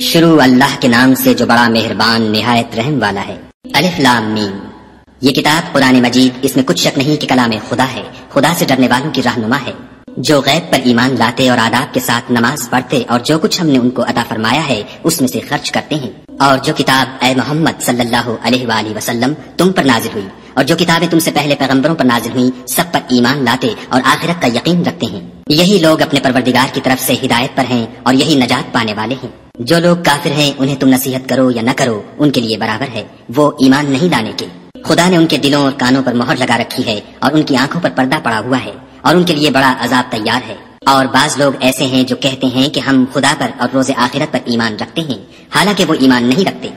شروع اللہ کے نام سے جو بڑا مہربان، نہایت رحم والا ہے۔ الف لام میم۔ یہ کتاب قرآن مجید، اس میں کچھ شک نہیں کہ کلام خدا ہے۔ خدا سے ڈرنے والوں کی رہنما ہے۔ جو غیب پر ایمان لاتے اور آداب کے ساتھ نماز پڑھتے اور جو کچھ ہم نے ان کو عطا فرمایا ہے، اس میں سے خرچ کرتے ہیں۔ اور جو کتاب اے محمد صلی اللہ علیہ وآلہ وسلم تم پر نازل ہوئی، اور جو کتابیں تم سے پہلے پیغمبروں پر نازل ہوئی، سب پر ایمان لاتے اور آخرت کا یقین رکھتے ہیں۔ یہی لوگ اپنے پروردگار کی طرف سے ہدایت پر ہیں اور یہی نجات پانے والے ہیں۔ جو لوگ کافر ہیں، انہیں تم نصیحت کرو یا نہ کرو، ان کے لیے برابر ہے۔ وہ ایمان نہیں لانے کے۔ خدا نے ان کے دلوں اور کانوں پر مہر لگا رکھی ہے اور ان کی آنکھوں پر پردہ پڑا ہوا ہے اور ان کے لیے بڑا عذاب تیار ہے۔ اور بعض لوگ ایسے ہیں جو کہتے ہیں کہ ہم خدا پر اور روز آخرت پر ایمان رکھتے ہیں، حالانکہ وہ ایمان نہیں رکھتے۔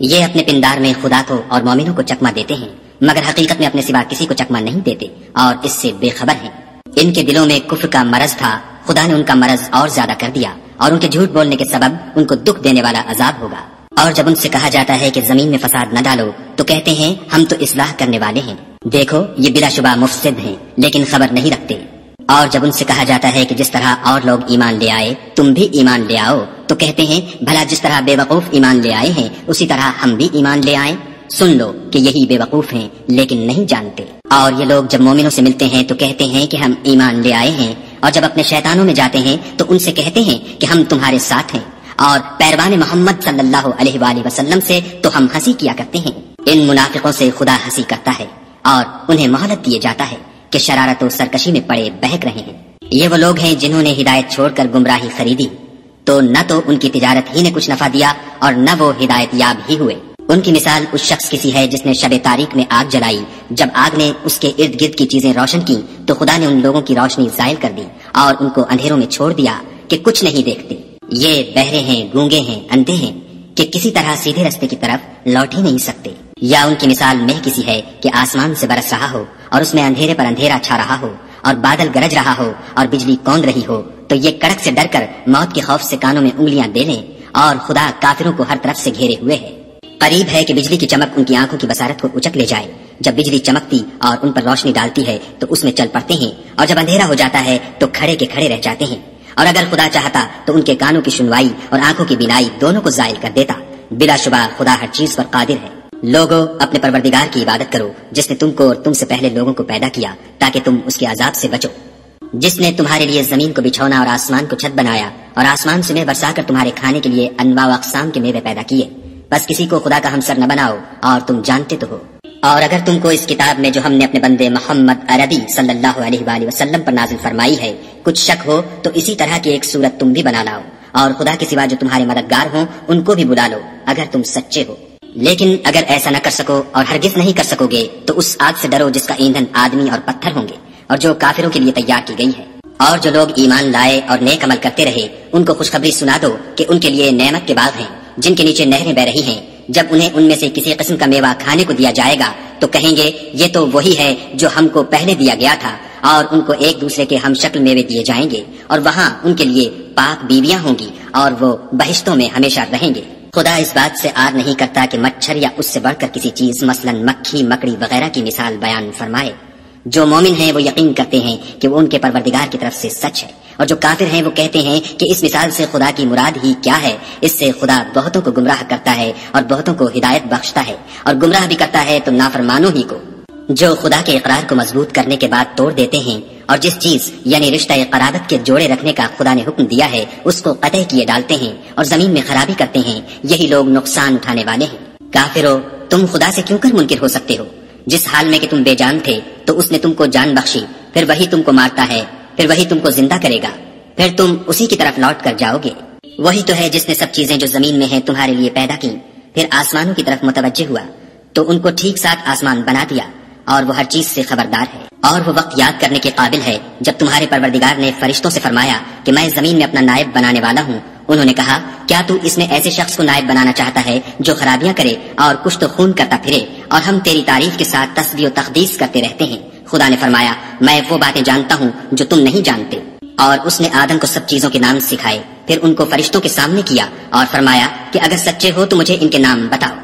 یہ اپنے پندار میں خدا کو اور مومنوں کو چکما دیتے ہیں، مگر حقیقت میں اپنے سوا کسی کو چکما نہیں دیتے اور اس سے بے خبر ہیں۔ ان کے دلوں میں کفر کا مرض تھا، خدا نے ان کا مرض اور زیادہ کر دیا، اور ان کے جھوٹ بولنے کے سبب ان کو دکھ دینے والا عذاب ہوگا۔ اور جب ان سے کہا جاتا ہے کہ زمین میں فساد نہ ڈالو، تو کہتے ہیں، ہم تو اصلاح کرنے والے ہیں۔ دیکھو، یہ بلا شبہ مفسد ہیں، لیکن خبر نہیں رکھتے۔ اور جب ان سے کہا جاتا ہے کہ جس طرح اور لوگ ایمان لے آئے، تم بھی ایمان لے آؤ، تو کہتے ہیں، بھلا جس طرح بے وقوف ایمان لے آئے ہیں، اسی طرح ہم بھی ایمان لے آئے سن لو کہ یہی بے وقوف ہیں، لیکن نہیں جانتے۔ اور یہ لوگ جب مومنوں سے ملتے ہیں تو کہتے ہیں کہ ہم ایمان لے آئے ہیں۔ اور جب اپنے شیطانوں میں جاتے ہیں تو ان سے کہتے ہیں کہ ہم تمہارے ساتھ ہیں۔ اور پیروان محمد صلی اللہ علیہ وآلہ وسلم سے تو ہم ہنسی کیا کرتے ہیں۔ ان منافقوں سے خدا ہنسی کرتا ہے اور انہیں مہلت دیے جاتا ہے کہ شرارت و سرکشی میں پڑے بہک رہے ہیں۔ یہ وہ لوگ ہیں جنہوں نے ہدایت چھوڑ کر گمراہی خریدی۔ تو نہ تو ان کی تجارت ہی نے کچھ نفع دیا اور نہ وہ ہدایت یاب ہی ہوئے۔ ان کی مثال اس شخص کسی ہے جس نے شب تاریخ میں آگ جلائی۔ جب آگ نے اس کے ارد گرد کی چیزیں روشن کی تو خدا نے ان لوگوں کی روشنی زائل کر دی اور ان کو اندھیروں میں چھوڑ دیا کہ کچھ نہیں دیکھتے۔ یہ بہرے ہیں، گونگے ہیں، اندھے ہیں کہ کسی طرح سیدھے رستے کی طرف لوٹ ہی نہیں سکتے۔ یا ان کی مثال میں کسی ہے کہ آسمان سے برس رہا ہو اور اس میں اندھیرے پر اندھیرا چھا رہا ہو اور بادل گرج رہا ہو اور بجلی کوند رہی ہو تو یہ کڑک سے ڈر کر موت کے خوف سے کانوں میں انگلیاں دے لیں اور خدا کافروں کو ہر طرف سے گھیرے ہوئے ہے۔ قریب ہے کہ بجلی کی چمک ان کی آنکھوں کی بسارت کو اچک لے جائے۔ جب بجلی چمکتی اور ان پر روشنی ڈالتی ہے تو اس میں چل پڑتے ہیں اور جب اندھیرا ہو جاتا ہے تو کھڑے کے کھڑے رہ جاتے ہیں۔ اور اگر خدا چاہتا تو ان کے کانوں کی سنوائی اور آنکھوں کی بینائی دونوں کو زائل کر دیتا۔ بلا شبہ خدا ہر چیز پر قادر ہے۔ لوگوں اپنے پروردگار کی عبادت کرو، جس نے تم کو اور تم سے پہلے لوگوں کو پیدا کیا، تاکہ تم اس کے عذاب سے بچو۔ جس نے تمہارے لیے زمین کو بچھونا اور آسمان کو چھت بنایا، اور آسمان سے میں برسا کر تمہارے کھانے کے لیے انواع و اقسام کے میوے پیدا کیے۔ بس کسی کو خدا کا ہمسر نہ بناؤ، اور تم جانتے تو ہو۔ اور اگر تم کو اس کتاب میں جو ہم نے اپنے بندے محمد عربی صلی اللہ علیہ وآلہ وسلم پر نازل فرمائی ہے، کچھ شک ہو تو اسی طرح کی ایک صورت تم بھی بنا لاؤ۔ اور خدا کے سوا جو تمہارے مددگار ہوں، ان کو بھی بلا لو، اگر تم سچے ہو۔ لیکن اگر ایسا نہ کر سکو اور ہرگز نہیں کر سکو گے، تو اس آگ سے ڈرو جس کا ایندھن آدمی اور پتھر ہوں گے، اور جو کافروں کے لیے تیار کی گئی ہے۔ اور جو لوگ ایمان لائے اور نیک عمل کرتے رہے، ان کو خوشخبری سنا دو کہ ان کے لیے نعمت کے باغ ہیں۔ جن کے نیچے نہریں بہ رہی ہیں، جب انہیں ان میں سے کسی قسم کا میوہ کھانے کو دیا جائے گا، تو کہیں گے، یہ تو وہی ہے جو ہم کو پہلے دیا گیا تھا، اور ان کو ایک دوسرے کے ہم شکل میوے دیے جائیں گے، اور وہاں ان کے لیے پاک بیویاں ہوں گی، اور وہ بہشتوں میں ہمیشہ رہیں گے۔ خدا اس بات سے آر نہیں کرتا کہ مچھر یا اس سے بڑھ کر کسی چیز، مثلا مکھی، مکڑی وغیرہ کی مثال بیان فرمائے۔ جو مومن ہیں وہ یقین کرتے ہیں کہ وہ ان کے پروردگار کی طرف سے سچ ہے۔ اور جو کافر ہیں وہ کہتے ہیں کہ اس مثال سے خدا کی مراد ہی کیا ہے؟ اس سے خدا بہتوں کو گمراہ کرتا ہے اور بہتوں کو ہدایت بخشتا ہے اور گمراہ بھی کرتا ہے تو نافرمانوں ہی کو۔ جو خدا کے اقرار کو مضبوط کرنے کے بعد توڑ دیتے ہیں اور جس چیز یعنی رشتہ قرابت کے جوڑے رکھنے کا خدا نے حکم دیا ہے، اس کو قطع کیے ڈالتے ہیں اور زمین میں خرابی کرتے ہیں، یہی لوگ نقصان اٹھانے والے ہیں۔ کافرو، تم خدا سے کیوں کر منکر ہو سکتے ہو؟ جس حال میں کہ تم بے جان تھے، تو اس نے تم کو جان بخشی، پھر وہی تم کو مارتا ہے، پھر وہی تم کو زندہ کرے گا، پھر تم اسی کی طرف لوٹ کر جاؤ گے۔ وہی تو ہے جس نے سب چیزیں جو زمین میں ہیں تمہارے لیے پیدا کی پھر آسمانوں کی طرف متوجہ ہوا۔ تو ان کو ٹھیک ساتھ آسمان بنا دیا، اور وہ ہر چیز سے خبردار ہے۔ اور وہ وقت یاد کرنے کے قابل ہے، جب تمہارے پروردگار نے فرشتوں سے فرمایا کہ میں زمین میں اپنا نائب بنانے والا ہوں انہوں نے کہا، کیا تو اس میں ایسے شخص کو نائب بنانا چاہتا ہے جو خرابیاں کرے اور کچھ تو خون کرتا پھرے اور ہم تیری تعریف کے ساتھ تصویر و تقدیس کرتے رہتے ہیں؟ خدا نے فرمایا، میں وہ باتیں جانتا ہوں جو تم نہیں جانتے۔ اور اس نے آدم کو سب چیزوں کے نام سکھائے، پھر ان کو فرشتوں کے سامنے کیا اور فرمایا کہ اگر سچے ہو تو مجھے ان کے نام بتاؤ۔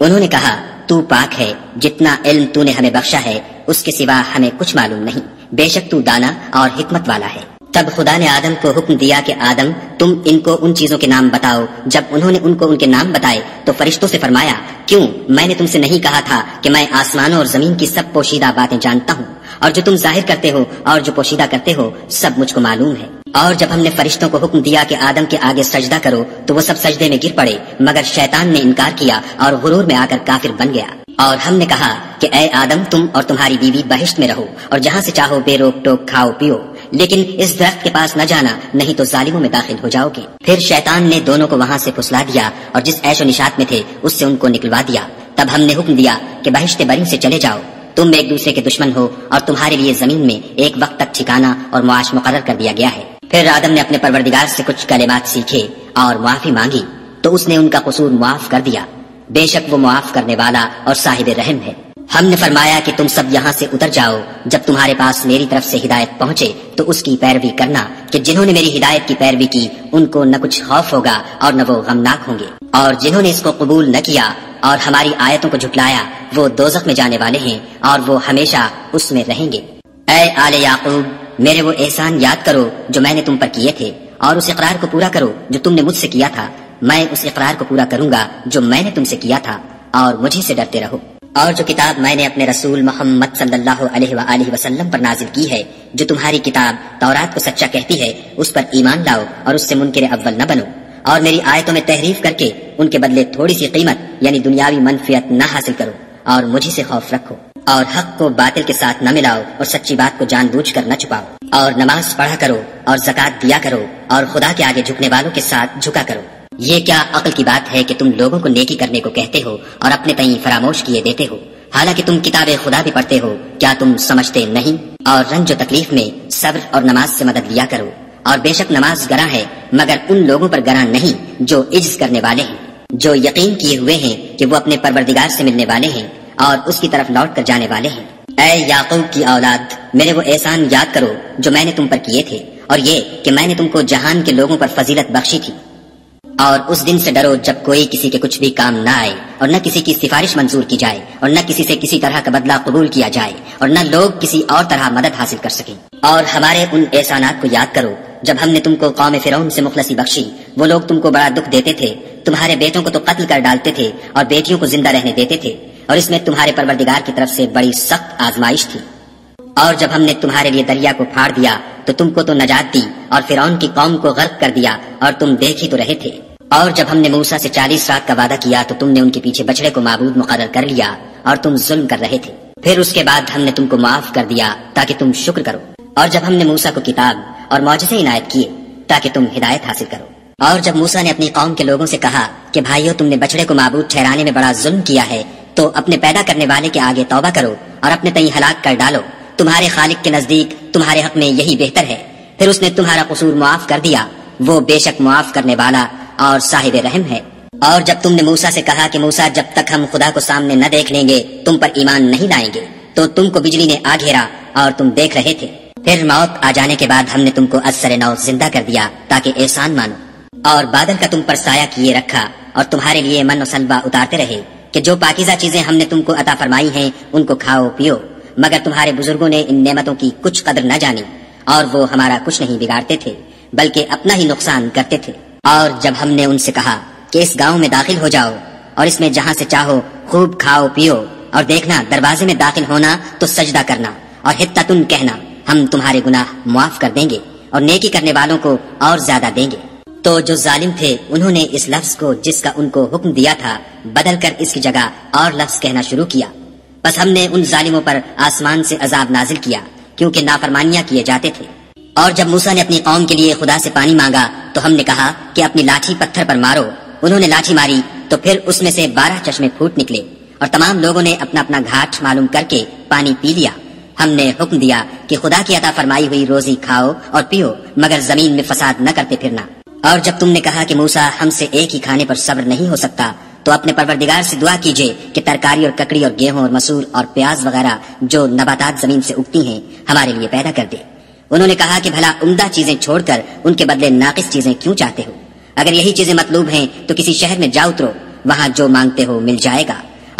انہوں نے کہا، تو پاک ہے، جتنا علم تو نے ہمیں بخشا ہے، اس کے سوا ہمیں کچھ معلوم نہیں۔ بے شک تو دانا اور حکمت والا ہے۔ تب خدا نے آدم کو حکم دیا کہ آدم، تم ان کو ان چیزوں کے نام بتاؤ۔ جب انہوں نے ان کو ان کے نام بتائے، تو فرشتوں سے فرمایا، کیوں؟ میں نے تم سے نہیں کہا تھا کہ میں آسمانوں اور زمین کی سب پوشیدہ باتیں جانتا ہوں۔ اور جو تم ظاہر کرتے ہو اور جو پوشیدہ کرتے ہو، سب مجھ کو معلوم ہے۔ اور جب ہم نے فرشتوں کو حکم دیا کہ آدم کے آگے سجدہ کرو، تو وہ سب سجدے میں گر پڑے۔ مگر شیطان نے انکار کیا اور غرور میں آ کر کافر بن گیا۔ اور ہم نے کہا کہ اے آدم، تم اور تمہاری بیوی بہشت میں رہو اور جہاں سے چاہو بے روک ٹوک کھاؤ، پیو۔ لیکن اس درخت کے پاس نہ جانا، نہیں تو ظالموں میں داخل ہو جاؤ گے۔ پھر شیطان نے دونوں کو وہاں سے پھسلا دیا اور جس ایش و نشات میں تھے، اس سے ان کو نکلوا دیا۔ تب ہم نے حکم دیا کہ بہشت بری سے چلے جاؤ۔ تم ایک دوسرے کے دشمن ہو اور تمہارے لیے زمین میں ایک وقت تک ٹھکانا اور معاش مقرر کر دیا گیا ہے۔ پھر آدم نے اپنے پروردگار سے کچھ کلمات سیکھے اور معافی مانگی۔ تو اس نے ان کا قصور معاف کر دیا۔ بے شک وہ معاف کرنے والا اور صاحب رحم ہے۔ ہم نے فرمایا کہ تم سب یہاں سے اتر جاؤ۔ جب تمہارے پاس میری طرف سے ہدایت پہنچے، تو اس کی پیروی کرنا کہ جنہوں نے میری ہدایت کی پیروی کی، ان کو نہ کچھ خوف ہوگا اور نہ وہ غمناک ہوں گے۔ اور جنہوں نے اس کو قبول نہ کیا اور ہماری آیتوں کو جھٹلایا، وہ دوزخ میں جانے والے ہیں اور وہ ہمیشہ اس میں رہیں گے۔ اے آل یعقوب، میرے وہ احسان یاد کرو جو میں نے تم پر کیے تھے اور اس اقرار کو پورا کرو جو تم نے مجھ سے کیا تھا۔ میں اس اقرار کو پورا کروں گا جو میں نے تم سے کیا تھا اور مجھے سے ڈرتے رہو۔ اور جو کتاب میں نے اپنے رسول محمد صلی اللہ علیہ وآلہ وسلم پر نازل کی ہے، جو تمہاری کتاب تورات کو سچا کہتی ہے، اس پر ایمان لاؤ اور اس سے منکر اول نہ بنو۔ اور میری آیتوں میں تحریف کر کے ان کے بدلے تھوڑی سی قیمت یعنی دنیاوی منفیت نہ حاصل کرو، اور مجھے سے خوف رکھو۔ اور حق کو باطل کے ساتھ نہ ملاؤ اور سچی بات کو جان بوجھ کر نہ چھپاؤ۔ اور نماز پڑھا کرو اور زکات دیا کرو اور خدا کے آگے جھکنے والوں کے ساتھ جھکا کرو۔ یہ کیا عقل کی بات ہے کہ تم لوگوں کو نیکی کرنے کو کہتے ہو اور اپنے تئیں فراموش کیے دیتے ہو؟ حالانکہ تم کتاب خدا بھی پڑھتے ہو، کیا تم سمجھتے نہیں؟ اور رنج و تکلیف میں صبر اور نماز سے مدد لیا کرو۔ اور بے شک نماز گراں ہے، مگر ان لوگوں پر گراں نہیں جو عجز کرنے والے ہیں۔ جو یقین کیے ہوئے ہیں کہ وہ اپنے پروردگار سے ملنے والے ہیں اور اس کی طرف لوٹ کر جانے والے ہیں۔ اے یعقوب کی اولاد، میرے وہ احسان یاد کرو جو میں نے تم پر کیے تھے، اور یہ کہ میں نے تم کو جہان کے لوگوں پر فضیلت بخشی تھی۔ اور اس دن سے ڈرو جب کوئی کسی کے کچھ بھی کام نہ آئے اور نہ کسی کی سفارش منظور کی جائے اور نہ کسی سے کسی طرح کا بدلہ قبول کیا جائے اور نہ لوگ کسی اور طرح مدد حاصل کر سکیں۔ اور ہمارے ان احسانات کو یاد کرو، جب ہم نے تم کو قوم فرعون سے مخلصی بخشی، وہ لوگ تم کو بڑا دکھ دیتے تھے، تمہارے بیٹوں کو تو قتل کر ڈالتے تھے اور بیٹیوں کو زندہ رہنے دیتے تھے اور اس میں تمہارے پروردگار کی طرف سے بڑی سخت آزمائش تھی۔ اور جب ہم نے تمہارے لیے دریا کو پھاڑ دیا، تو تم کو تو نجات دی اور فرعون کی قوم کو غرق کر دیا اور تم دیکھ ہی تو رہے تھے۔ اور جب ہم نے موسا سے چالیس رات کا وعدہ کیا تو تم نے ان کے پیچھے بچڑے کو معبود مقرر کر لیا اور تم ظلم کر رہے تھے۔ پھر اس کے بعد ہم نے تم کو معاف کر دیا تاکہ تم شکر کرو۔ اور جب ہم نے موسا کو کتاب اور معجزے عنایت کیے تاکہ تم ہدایت حاصل کرو۔ اور جب موسا نے اپنی قوم کے لوگوں سے کہا کہ بھائیو، تم نے بچڑے کو معبود ٹھہرانے میں بڑا ظلم کیا ہے، تو اپنے پیدا کرنے والے کے آگے توبہ کرو اور اپنے تئیں ہلاک کر ڈالو۔ تمہارے خالق کے نزدیک تمہارے حق میں یہی بہتر ہے۔ پھر اس نے تمہارا قصور معاف کر دیا۔ وہ بے شک معاف کرنے والا اور صاحب رحم ہے۔ اور جب تم نے موسا سے کہا کہ موسا جب تک ہم خدا کو سامنے نہ دیکھ لیں گے، تم پر ایمان نہیں لائیں گے، تو تم کو بجلی نے آ گھیرا اور تم دیکھ رہے تھے۔ پھر موت آ جانے کے بعد ہم نے تم کو اثر نو زندہ کر دیا تاکہ احسان مانو۔ اور بادل کا تم پر سایہ کیے رکھا اور تمہارے لیے من و سلبہ اتارتے رہے کہ جو پاکیزہ چیزیں ہم نے تم کو عطا فرمائی ہیں، ان کو کھاؤ، پیو۔ مگر تمہارے بزرگوں نے ان نعمتوں کی کچھ قدر نہ جانی اور وہ ہمارا کچھ نہیں بگاڑتے تھے، بلکہ اپنا ہی نقصان کرتے تھے۔ اور جب ہم نے ان سے کہا کہ اس گاؤں میں داخل ہو جاؤ اور اس میں جہاں سے چاہو خوب کھاؤ پیو اور دیکھنا دروازے میں داخل ہونا تو سجدہ کرنا اور تن کہنا، ہم تمہارے گناہ معاف کر دیں گے اور نیکی کرنے والوں کو اور زیادہ دیں گے۔ تو جو ظالم تھے، انہوں نے اس لفظ کو جس کا ان کو حکم دیا تھا، بدل کر اس کی جگہ اور لفظ کہنا شروع کیا۔ بس ہم نے ان ظالموں پر آسمان سے عذاب نازل کیا، کیونکہ نافرمانیاں کیے جاتے تھے۔ اور جب موسا نے اپنی قوم کے لیے خدا سے پانی مانگا تو ہم نے کہا کہ اپنی لاٹھی پتھر پر مارو۔ انہوں نے لاٹھی ماری تو پھر اس میں سے بارہ چشمے پھوٹ نکلے اور تمام لوگوں نے اپنا اپنا گھاٹ معلوم کر کے پانی پی لیا۔ ہم نے حکم دیا کہ خدا کی عطا فرمائی ہوئی روزی کھاؤ اور پیو، مگر زمین میں فساد نہ کرتے پھرنا۔ اور جب تم نے کہا کہ موسا ہم سے ایک ہی کھانے پر صبر نہیں ہو سکتا، تو اپنے پروردگار سے دعا کیجیے کہ ترکاری اور ککڑی اور گیہوں اور مسور اور پیاز وغیرہ جو نباتات زمین سے اگتی ہیں، ہمارے لیے پیدا کر دے۔ انہوں نے کہا کہ بھلا عمدہ چیزیں چھوڑ کر ان کے بدلے ناقص چیزیں کیوں چاہتے ہو؟ اگر یہی چیزیں مطلوب ہیں تو کسی شہر میں جا اترو، وہاں جو مانگتے ہو مل جائے گا۔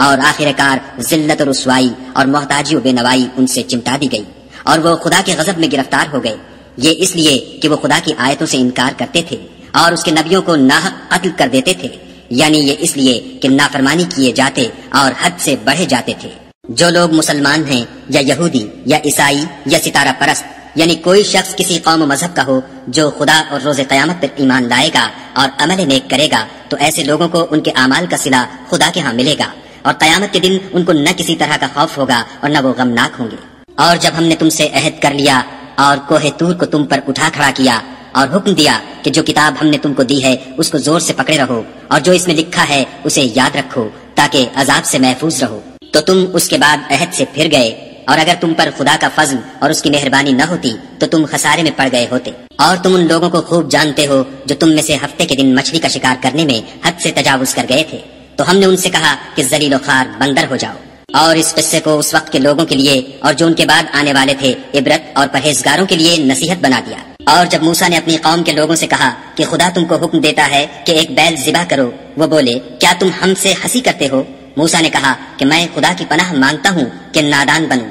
اور آخر کار ذلت و رسوائی اور محتاجی و بے نوائی ان سے چمٹا دی گئی۔ اور وہ خدا کے غضب میں گرفتار ہو گئے۔ یہ اس لیے کہ وہ خدا کی آیتوں سے انکار کرتے تھے اور اس کے نبیوں کو ناحق قتل کر دیتے تھے۔ یعنی یہ اس لیے کہ نافرمانی کیے جاتے اور حد سے بڑھے جاتے تھے۔ جو لوگ مسلمان ہیں یا یہودی یا عیسائی یا ستارہ پرست یعنی کوئی شخص کسی قوم و مذہب کا ہو جو خدا اور روز قیامت پر ایمان لائے گا اور عمل نیک کرے گا، تو ایسے لوگوں کو ان کے اعمال کا صلح خدا کے ہاں ملے گا اور قیامت کے دن ان کو نہ کسی طرح کا خوف ہوگا اور نہ وہ غمناک ہوں گے۔ اور جب ہم نے تم سے عہد کر لیا اور کوہ تور کو تم پر اٹھا کھڑا کیا اور حکم دیا کہ جو کتاب ہم نے تم کو دی ہے، اس کو زور سے پکڑے رہو اور جو اس میں لکھا ہے، اسے یاد رکھو تاکہ عذاب سے محفوظ رہو۔ تو تم اس کے بعد عہد سے پھر گئے۔ اور اگر تم پر خدا کا فضل اور اس کی مہربانی نہ ہوتی، تو تم خسارے میں پڑ گئے ہوتے۔ اور تم ان لوگوں کو خوب جانتے ہو جو تم میں سے ہفتے کے دن مچھلی کا شکار کرنے میں حد سے تجاوز کر گئے تھے۔ تو ہم نے ان سے کہا کہ زلیل و خار بندر ہو جاؤ۔ اور اس قصے کو اس وقت کے لوگوں کے لیے اور جو ان کے بعد آنے والے تھے، عبرت اور پرہیزگاروں کے لیے نصیحت بنا دیا۔ اور جب موسا نے اپنی قوم کے لوگوں سے کہا کہ خدا تم کو حکم دیتا ہے کہ ایک بیل ذبح کرو، وہ بولے، کیا تم ہم سے ہنسی کرتے ہو؟ موسا نے کہا کہ میں خدا کی پناہ مانگتا ہوں کہ نادان بنوں۔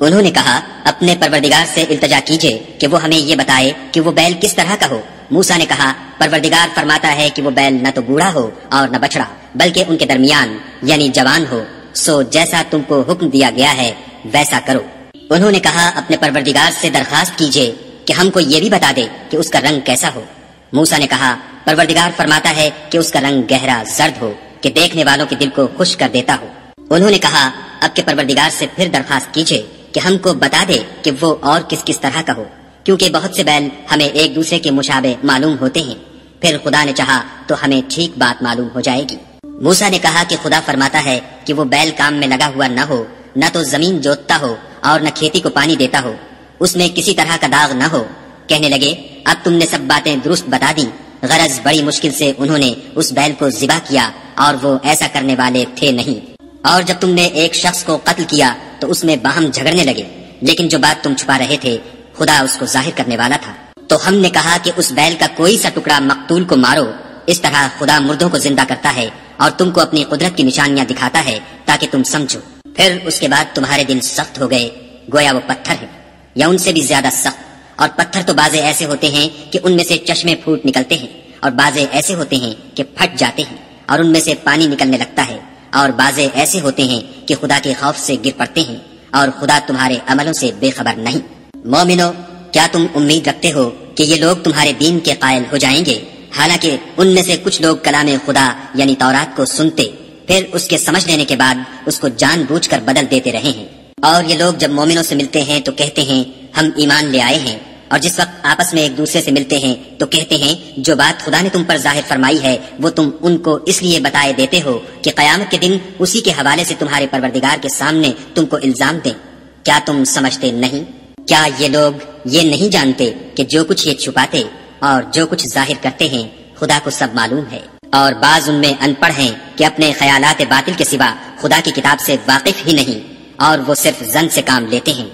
انہوں نے کہا، اپنے پروردگار سے التجا کیجیے کہ وہ ہمیں یہ بتائے کہ وہ بیل کس طرح کا ہو۔ موسا نے کہا، پروردگار فرماتا ہے کہ وہ بیل نہ تو بوڑھا ہو اور نہ بچڑا بلکہ ان کے درمیان یعنی جوان ہو۔ سو جیسا تم کو حکم دیا گیا ہے، ویسا کرو۔ انہوں نے کہا، اپنے پروردگار سے درخواست کیجیے کہ ہم کو یہ بھی بتا دے کہ اس کا رنگ کیسا ہو۔ موسا نے کہا، پروردگار فرماتا ہے کہ اس کا رنگ گہرا زرد ہو۔ کہ دیکھنے والوں کے دل کو خوش کر دیتا ہو۔ انہوں نے کہا، اب کے پروردگار سے پھر درخواست کیجیے کہ ہم کو بتا دے کہ وہ اور کس کس طرح کا ہو۔ کیونکہ بہت سے بیل ہمیں ایک دوسرے کے مشابے معلوم ہوتے ہیں۔ پھر خدا نے چاہا تو ہمیں ٹھیک بات معلوم ہو جائے گی۔ موسا نے کہا کہ خدا فرماتا ہے کہ وہ بیل کام میں لگا ہوا نہ ہو، نہ تو زمین جوتتا ہو اور نہ کھیتی کو پانی دیتا ہو۔ اس میں کسی طرح کا داغ نہ ہو۔ کہنے لگے، اب تم نے سب باتیں درست بتا دی غرض بڑی مشکل سے انہوں نے اس بیل کو ذبح کیا اور وہ ایسا کرنے والے تھے نہیں۔ اور جب تم نے ایک شخص کو قتل کیا تو اس میں باہم جھگڑنے لگے، لیکن جو بات تم چھپا رہے تھے، خدا اس کو ظاہر کرنے والا تھا۔ تو ہم نے کہا کہ اس بیل کا کوئی سا ٹکڑا مقتول کو مارو۔ اس طرح خدا مردوں کو زندہ کرتا ہے اور تم کو اپنی قدرت کی نشانیاں دکھاتا ہے تاکہ تم سمجھو۔ پھر اس کے بعد تمہارے دل سخت ہو گئے، گویا وہ پتھر ہے یا ان سے بھی زیادہ سخت۔ اور پتھر تو بازے ایسے ہوتے ہیں کہ ان میں سے چشمے پھوٹ نکلتے ہیں اور بازے ایسے ہوتے ہیں کہ پھٹ جاتے ہیں اور ان میں سے پانی نکلنے لگتا ہے اور بازے ایسے ہوتے ہیں کہ خدا کے خوف سے گر پڑتے ہیں اور خدا تمہارے عملوں سے بے خبر نہیں۔ مومنو، کیا تم امید رکھتے ہو کہ یہ لوگ تمہارے دین کے قائل ہو جائیں گے؟ حالانکہ ان میں سے کچھ لوگ کلام خدا یعنی تورات کو سنتے، پھر اس کے سمجھ لینے کے بعد اس کو جان بوجھ کر بدل دیتے رہے ہیں۔ اور یہ لوگ جب مومنوں سے ملتے ہیں تو کہتے ہیں، ہم ایمان لے آئے ہیں۔ اور جس وقت آپس میں ایک دوسرے سے ملتے ہیں تو کہتے ہیں، جو بات خدا نے تم پر ظاہر فرمائی ہے، وہ تم ان کو اس لیے بتائے دیتے ہو کہ قیامت کے دن اسی کے حوالے سے تمہارے پروردگار کے سامنے تم کو الزام دیں۔ کیا تم سمجھتے نہیں؟ کیا یہ لوگ یہ نہیں جانتے کہ جو کچھ یہ چھپاتے اور جو کچھ ظاہر کرتے ہیں، خدا کو سب معلوم ہے؟ اور بعض ان میں ان پڑھ ہیں کہ اپنے خیالات باطل کے سوا خدا کی کتاب سے واقف ہی نہیں۔ اور وہ صرف زن سے کام لیتے ہیں۔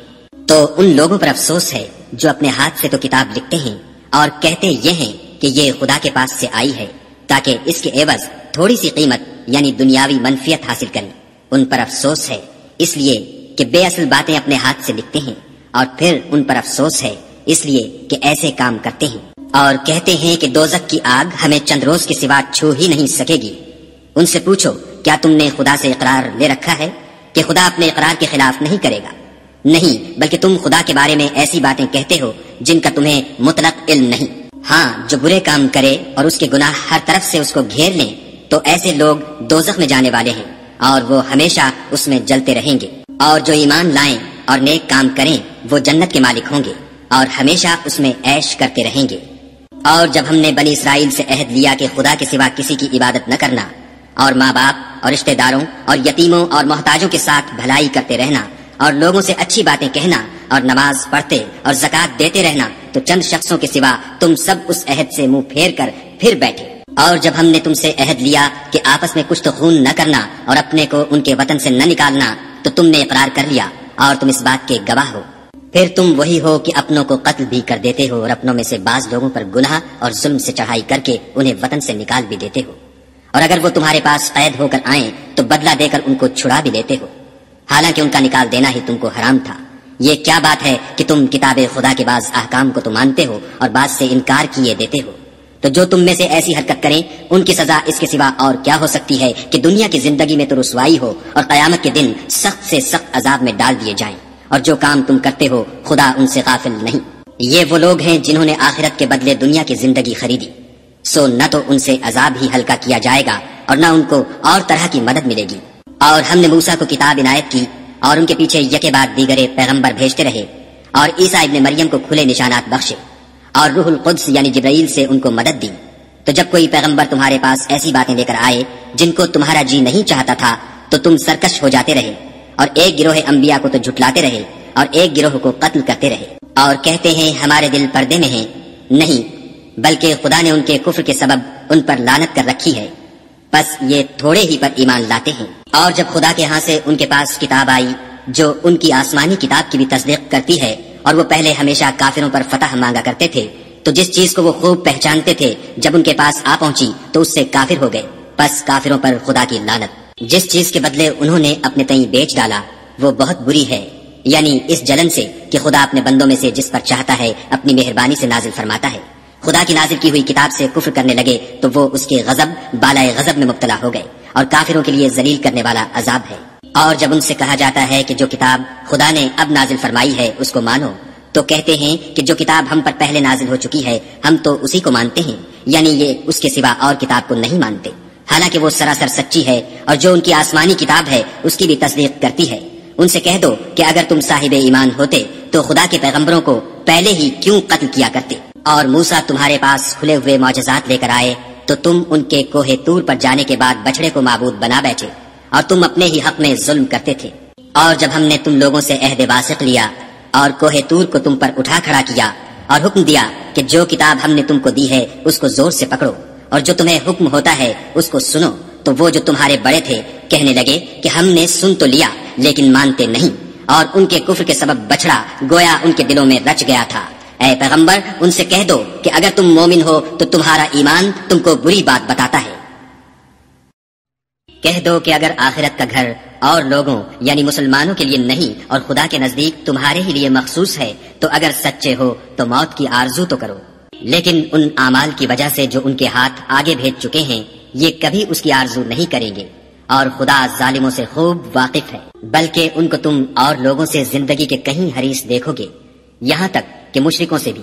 تو ان لوگوں پر افسوس ہے جو اپنے ہاتھ سے تو کتاب لکھتے ہیں اور کہتے یہ ہیں کہ یہ خدا کے پاس سے آئی ہے تاکہ اس کے عوض تھوڑی سی قیمت یعنی دنیاوی منفیت حاصل کریں۔ ان پر افسوس ہے اس لیے کہ بے اصل باتیں اپنے ہاتھ سے لکھتے ہیں اور پھر ان پر افسوس ہے اس لیے کہ ایسے کام کرتے ہیں۔ اور کہتے ہیں کہ دوزک کی آگ ہمیں چند روز کے سوا چھو ہی نہیں سکے گی۔ ان سے پوچھو، کیا تم نے خدا سے اقرار لے رکھا ہے؟ کہ خدا اپنے اقرار کے خلاف نہیں کرے گا۔ نہیں، بلکہ تم خدا کے بارے میں ایسی باتیں کہتے ہو جن کا تمہیں مطلق علم نہیں۔ ہاں جو برے کام کرے اور اس کے گناہ ہر طرف سے اس کو گھیر لیں تو ایسے لوگ دوزخ میں جانے والے ہیں اور وہ ہمیشہ اس میں جلتے رہیں گے۔ اور جو ایمان لائیں اور نیک کام کریں، وہ جنت کے مالک ہوں گے اور ہمیشہ اس میں عیش کرتے رہیں گے۔ اور جب ہم نے بنی اسرائیل سے عہد لیا کہ خدا کے سوا کسی کی عبادت نہ کرنا اور ماں باپ اور رشتہ داروں اور یتیموں اور محتاجوں کے ساتھ بھلائی کرتے رہنا اور لوگوں سے اچھی باتیں کہنا اور نماز پڑھتے اور زکات دیتے رہنا تو چند شخصوں کے سوا تم سب اس عہد سے منہ پھیر کر پھر بیٹھے۔ اور جب ہم نے تم سے عہد لیا کہ آپس میں کچھ تو خون نہ کرنا اور اپنے کو ان کے وطن سے نہ نکالنا تو تم نے اقرار کر لیا اور تم اس بات کے گواہ ہو۔ پھر تم وہی ہو کہ اپنوں کو قتل بھی کر دیتے ہو اور اپنوں میں سے بعض لوگوں پر گناہ اور ظلم سے چڑھائی کر کے انہیں وطن سے نکال بھی دیتے ہو۔ اور اگر وہ تمہارے پاس قید ہو کر آئیں، تو بدلہ دے کر ان کو چھڑا بھی لیتے ہو۔ حالانکہ ان کا نکال دینا ہی تم کو حرام تھا۔ یہ کیا بات ہے کہ تم کتاب خدا کے بعض احکام کو تو مانتے ہو اور بعض سے انکار کیے دیتے ہو؟ تو جو تم میں سے ایسی حرکت کریں، ان کی سزا اس کے سوا اور کیا ہو سکتی ہے کہ دنیا کی زندگی میں تو رسوائی ہو اور قیامت کے دن سخت سے سخت عذاب میں ڈال دیے جائیں۔ اور جو کام تم کرتے ہو، خدا ان سے غافل نہیں۔ یہ وہ لوگ ہیں جنہوں نے آخرت کے بدلے دنیا کی زندگی خریدی۔ سو نہ تو ان سے عذاب ہی ہلکا کیا جائے گا اور نہ ان کو اور طرح کی مدد ملے گی۔ اور ہم نے موسا کو کتاب عنایت کی اور ان کے پیچھے یکے بعد دیگرے پیغمبر بھیجتے رہے اور عیسیٰ ابن مریم کو کھلے نشانات بخشے اور روح القدس یعنی جبرائیل سے ان کو مدد دی۔ تو جب کوئی پیغمبر تمہارے پاس ایسی باتیں لے کر آئے جن کو تمہارا جی نہیں چاہتا تھا، تو تم سرکش ہو جاتے رہے اور ایک گروہ انبیاء کو تو جھٹلاتے رہے اور ایک گروہ کو قتل کرتے رہے اور کہتے ہیں، ہمارے دل پردے میں ہیں۔ نہیں بلکہ خدا نے ان کے کفر کے سبب ان پر لانت کر رکھی ہے۔ بس یہ تھوڑے ہی پر ایمان لاتے ہیں۔ اور جب خدا کے ہاں سے ان کے پاس کتاب آئی جو ان کی آسمانی کتاب کی بھی تصدیق کرتی ہے اور وہ پہلے ہمیشہ کافروں پر فتح مانگا کرتے تھے، تو جس چیز کو وہ خوب پہچانتے تھے، جب ان کے پاس آ پہنچی تو اس سے کافر ہو گئے۔ بس کافروں پر خدا کی لانت جس چیز کے بدلے انہوں نے اپنے تئیں بیچ ڈالا، وہ بہت بری ہے۔ یعنی اس جلن سے کہ خدا اپنے بندوں میں سے جس پر چاہتا ہے، اپنی مہربانی سے نازل فرماتا ہے۔ خدا کی نازل کی ہوئی کتاب سے کفر کرنے لگے تو وہ اس کے غضب بالائے غضب میں مبتلا ہو گئے اور کافروں کے لیے ذلیل کرنے والا عذاب ہے۔ اور جب ان سے کہا جاتا ہے کہ جو کتاب خدا نے اب نازل فرمائی ہے اس کو مانو، تو کہتے ہیں کہ جو کتاب ہم پر پہلے نازل ہو چکی ہے، ہم تو اسی کو مانتے ہیں یعنی یہ اس کے سوا اور کتاب کو نہیں مانتے۔ حالانکہ وہ سراسر سچی ہے اور جو ان کی آسمانی کتاب ہے، اس کی بھی تصدیق کرتی ہے۔ ان سے کہہ دو کہ اگر تم صاحب ایمان ہوتے، تو خدا کے پیغمبروں کو پہلے ہی کیوں قتل کیا کرتے؟ اور موسا تمہارے پاس کھلے ہوئے معجزات لے کر آئے، تو تم ان کے کوہ تور پر جانے کے بعد بچڑے کو معبود بنا بیٹھے اور تم اپنے ہی حق میں ظلم کرتے تھے۔ اور جب ہم نے تم لوگوں سے عہد واسق لیا اور کوہ تور کو تم پر اٹھا کھڑا کیا اور حکم دیا کہ جو کتاب ہم نے تم کو دی ہے، اس کو زور سے پکڑو اور جو تمہیں حکم ہوتا ہے، اس کو سنو۔ تو وہ جو تمہارے بڑے تھے، کہنے لگے کہ ہم نے سن تو لیا، لیکن مانتے نہیں۔ اور ان کے کفر کے سبب بچڑا گویا ان کے دلوں میں رچ گیا تھا۔ اے پیغمبر، ان سے کہہ دو کہ اگر تم مومن ہو تو تمہارا ایمان تم کو بری بات بتاتا ہے۔ کہہ دو کہ اگر آخرت کا گھر اور لوگوں یعنی مسلمانوں کے لیے نہیں اور خدا کے نزدیک تمہارے ہی لیے مخصوص ہے، تو اگر سچے ہو تو موت کی آرزو تو کرو۔ لیکن ان اعمال کی وجہ سے جو ان کے ہاتھ آگے بھیج چکے ہیں، یہ کبھی اس کی آرزو نہیں کریں گے۔ اور خدا ظالموں سے خوب واقف ہے۔ بلکہ ان کو تم اور لوگوں سے زندگی کے کہیں حریص دیکھو گے۔ یہاں تک کہ مشرکوں سے بھی۔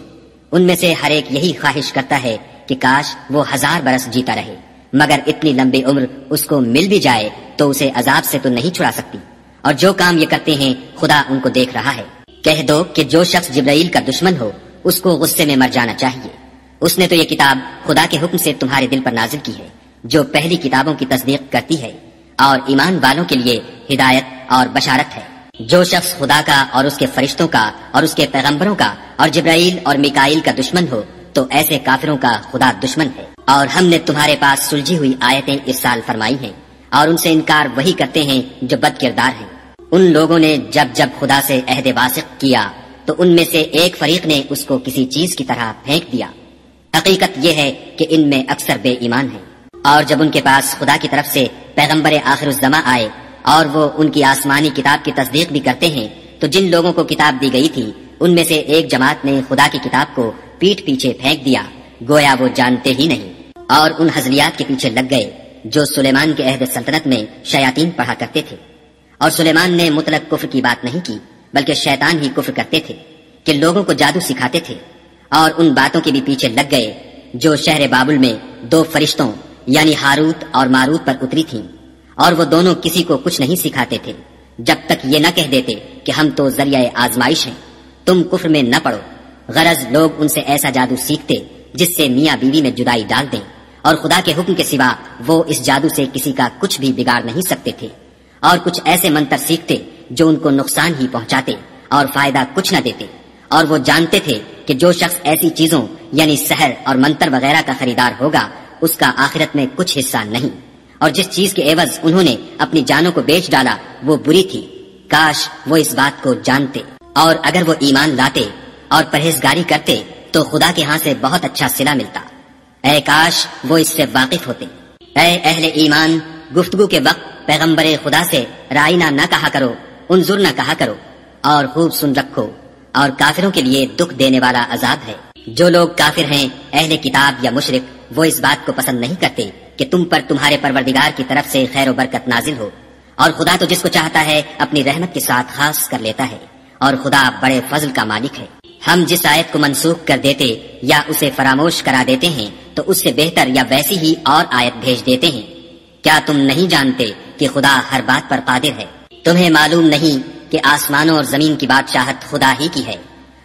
ان میں سے ہر ایک یہی خواہش کرتا ہے کہ کاش وہ ہزار برس جیتا رہے۔ مگر اتنی لمبی عمر اس کو مل بھی جائے تو اسے عذاب سے تو نہیں چھڑا سکتی۔ اور جو کام یہ کرتے ہیں، خدا ان کو دیکھ رہا ہے۔ کہہ دو کہ جو شخص جبرائیل کا دشمن ہو، اس کو غصے میں مر جانا چاہیے۔ اس نے تو یہ کتاب خدا کے حکم سے تمہارے دل پر نازل کی ہے، جو پہلی کتابوں کی تصدیق کرتی ہے۔ اور ایمان والوں کے لیے ہدایت اور بشارت ہے۔ جو شخص خدا کا اور اس کے فرشتوں کا اور اس کے پیغمبروں کا اور جبرائیل اور میکائل کا دشمن ہو، تو ایسے کافروں کا خدا دشمن ہے۔ اور ہم نے تمہارے پاس سلجھی ہوئی آیتیں اس سال فرمائی ہیں اور ان سے انکار وہی کرتے ہیں جو بد کردار ہیں۔ ان لوگوں نے جب جب خدا سے عہد واسق کیا، تو ان میں سے ایک فریق نے اس کو کسی چیز کی طرح پھینک دیا۔ حقیقت یہ ہے کہ ان میں اکثر بے ایمان ہیں۔ اور جب ان کے پاس خدا کی طرف سے پیغمبر آخر الزما آئے اور وہ ان کی آسمانی کتاب کی تصدیق بھی کرتے ہیں۔ تو جن لوگوں کو کتاب دی گئی تھی، ان میں سے ایک جماعت نے خدا کی کتاب کو پیٹ پیچھے پھینک دیا۔ گویا وہ جانتے ہی نہیں۔ اور ان حضلیات کے پیچھے لگ گئے، جو سلیمان کے عہد سلطنت میں شیاطین پڑھا کرتے تھے۔ اور سلیمان نے مطلق کفر کی بات نہیں کی، بلکہ شیطان ہی کفر کرتے تھے کہ لوگوں کو جادو سکھاتے تھے۔ اور ان باتوں کے بھی پیچھے لگ گئے، جو شہر بابل میں دو فرشتوں یعنی ہاروت اور ماروت پر اتری تھیں۔ اور وہ دونوں کسی کو کچھ نہیں سکھاتے تھے۔ جب تک یہ نہ کہہ دیتے کہ ہم تو ذریعہ آزمائش ہیں، تم کفر میں نہ پڑو۔ غرض لوگ ان سے ایسا جادو سیکھتے جس سے میاں بیوی میں جدائی ڈال دیں۔ اور خدا کے حکم کے سوا وہ اس جادو سے کسی کا کچھ بھی بگاڑ نہیں سکتے تھے۔ اور کچھ ایسے منتر سیکھتے جو ان کو نقصان ہی پہنچاتے اور فائدہ کچھ نہ دیتے۔ اور وہ جانتے تھے کہ جو شخص ایسی چیزوں یعنی سحر اور منتر وغیرہ کا خریدار ہوگا، اس کا آخرت میں کچھ حصہ نہیں۔ اور جس چیز کے عوض انہوں نے اپنی جانوں کو بیچ ڈالا، وہ بری تھی۔ کاش وہ اس بات کو جانتے۔ اور اگر وہ ایمان لاتے اور پرہیزگاری کرتے، تو خدا کے ہاں سے بہت اچھا سلا ملتا۔ اے کاش وہ اس سے واقف ہوتے۔ اے اہل ایمان، گفتگو کے وقت پیغمبر خدا سے رائنا نہ کہا کرو، انظر نہ کہا کرو۔ اور خوب سن رکھو۔ اور کافروں کے لیے دکھ دینے والا عذاب ہے۔ جو لوگ کافر ہیں، اہل کتاب یا مشرق، وہ اس بات کو پسند نہیں کرتے۔ کہ تم پر تمہارے پروردگار کی طرف سے خیر و برکت نازل ہو۔ اور خدا تو جس کو چاہتا ہے، اپنی رحمت کے ساتھ خاص کر لیتا ہے۔ اور خدا بڑے فضل کا مالک ہے۔ ہم جس آیت کو منسوخ کر دیتے یا اسے فراموش کرا دیتے ہیں، تو اس سے بہتر یا ویسی ہی اور آیت بھیج دیتے ہیں۔ کیا تم نہیں جانتے کہ خدا ہر بات پر قادر ہے؟ تمہیں معلوم نہیں کہ آسمانوں اور زمین کی بادشاہت خدا ہی کی ہے۔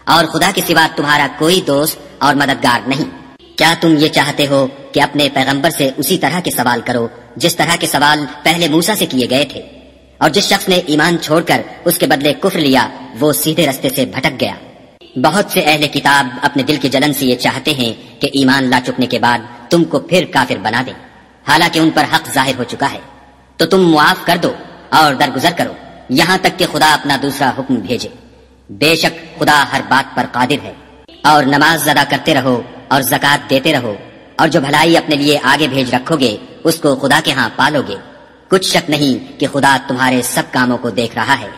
اور خدا کے سوا تمہارا کوئی دوست اور مددگار نہیں۔ کیا تم یہ چاہتے ہو کہ اپنے پیغمبر سے اسی طرح کے سوال کرو جس طرح کے سوال پہلے موسا سے کیے گئے تھے؟ اور جس شخص نے ایمان چھوڑ کر اس کے بدلے کفر لیا، وہ سیدھے رستے سے بھٹک گیا۔ بہت سے اہل کتاب اپنے دل کی جلن سے یہ چاہتے ہیں کہ ایمان لا چکنے کے بعد تم کو پھر کافر بنا دیں۔ حالانکہ ان پر حق ظاہر ہو چکا ہے۔ تو تم معاف کر دو اور درگزر کرو۔ یہاں تک کہ خدا اپنا دوسرا حکم بھیجے۔ بے شک خدا ہر بات پر قادر ہے۔ اور نماز ادا کرتے رہو اور زکات دیتے رہو اور جو بھلائی اپنے لیے آگے بھیج رکھو گے، اس کو خدا کے ہاں پالو گے۔ کچھ شک نہیں کہ خدا تمہارے سب کاموں کو دیکھ رہا ہے۔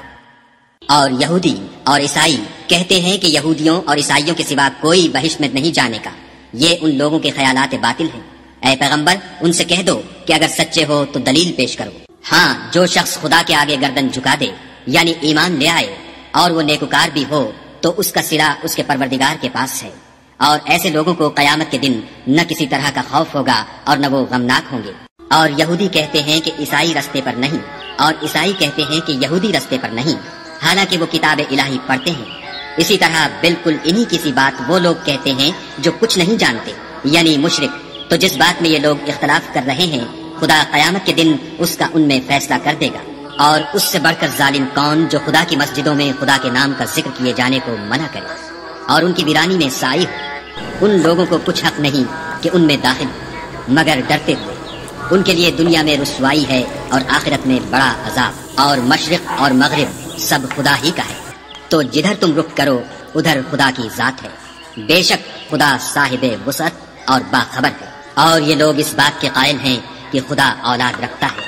اور یہودی اور عیسائی کہتے ہیں کہ یہودیوں اور عیسائیوں کے سوا کوئی بہش میں نہیں جانے کا۔ یہ ان لوگوں کے خیالات باطل ہیں۔ اے پیغمبر، ان سے کہہ دو کہ اگر سچے ہو تو دلیل پیش کرو۔ ہاں جو شخص خدا کے آگے گردن جھکا دے یعنی ایمان لے آئے اور وہ نیکوکار بھی ہو تو اس کا سرا اس کے پروردگار کے پاس ہے۔ اور ایسے لوگوں کو قیامت کے دن نہ کسی طرح کا خوف ہوگا اور نہ وہ غمناک ہوں گے۔ اور یہودی کہتے ہیں کہ عیسائی رستے پر نہیں، اور عیسائی کہتے ہیں کہ یہودی رستے پر نہیں۔ حالانکہ وہ کتاب الہی پڑھتے ہیں۔ اسی طرح بالکل انہی کسی بات وہ لوگ کہتے ہیں جو کچھ نہیں جانتے۔ یعنی مشرق تو جس بات میں یہ لوگ اختلاف کر رہے ہیں، خدا قیامت کے دن اس کا ان میں فیصلہ کر دے گا۔ اور اس سے بڑھ کر ظالم کون جو خدا کی مسجدوں میں خدا کے نام کا ذکر کیے جانے کو منع کرے اور ان کی ویرانی میں سائی ہو۔ ان لوگوں کو کچھ حق نہیں کہ ان میں داخل مگر ڈرتے ہوئے۔ ان کے لیے دنیا میں رسوائی ہے اور آخرت میں بڑا عذاب۔ اور مشرق اور مغرب سب خدا ہی کا ہے۔ تو جدھر تم رخ کرو، ادھر خدا کی ذات ہے۔ بے شک خدا صاحب وسعت اور باخبر ہے۔ اور یہ لوگ اس بات کے قائل ہیں کہ خدا اولاد رکھتا ہے۔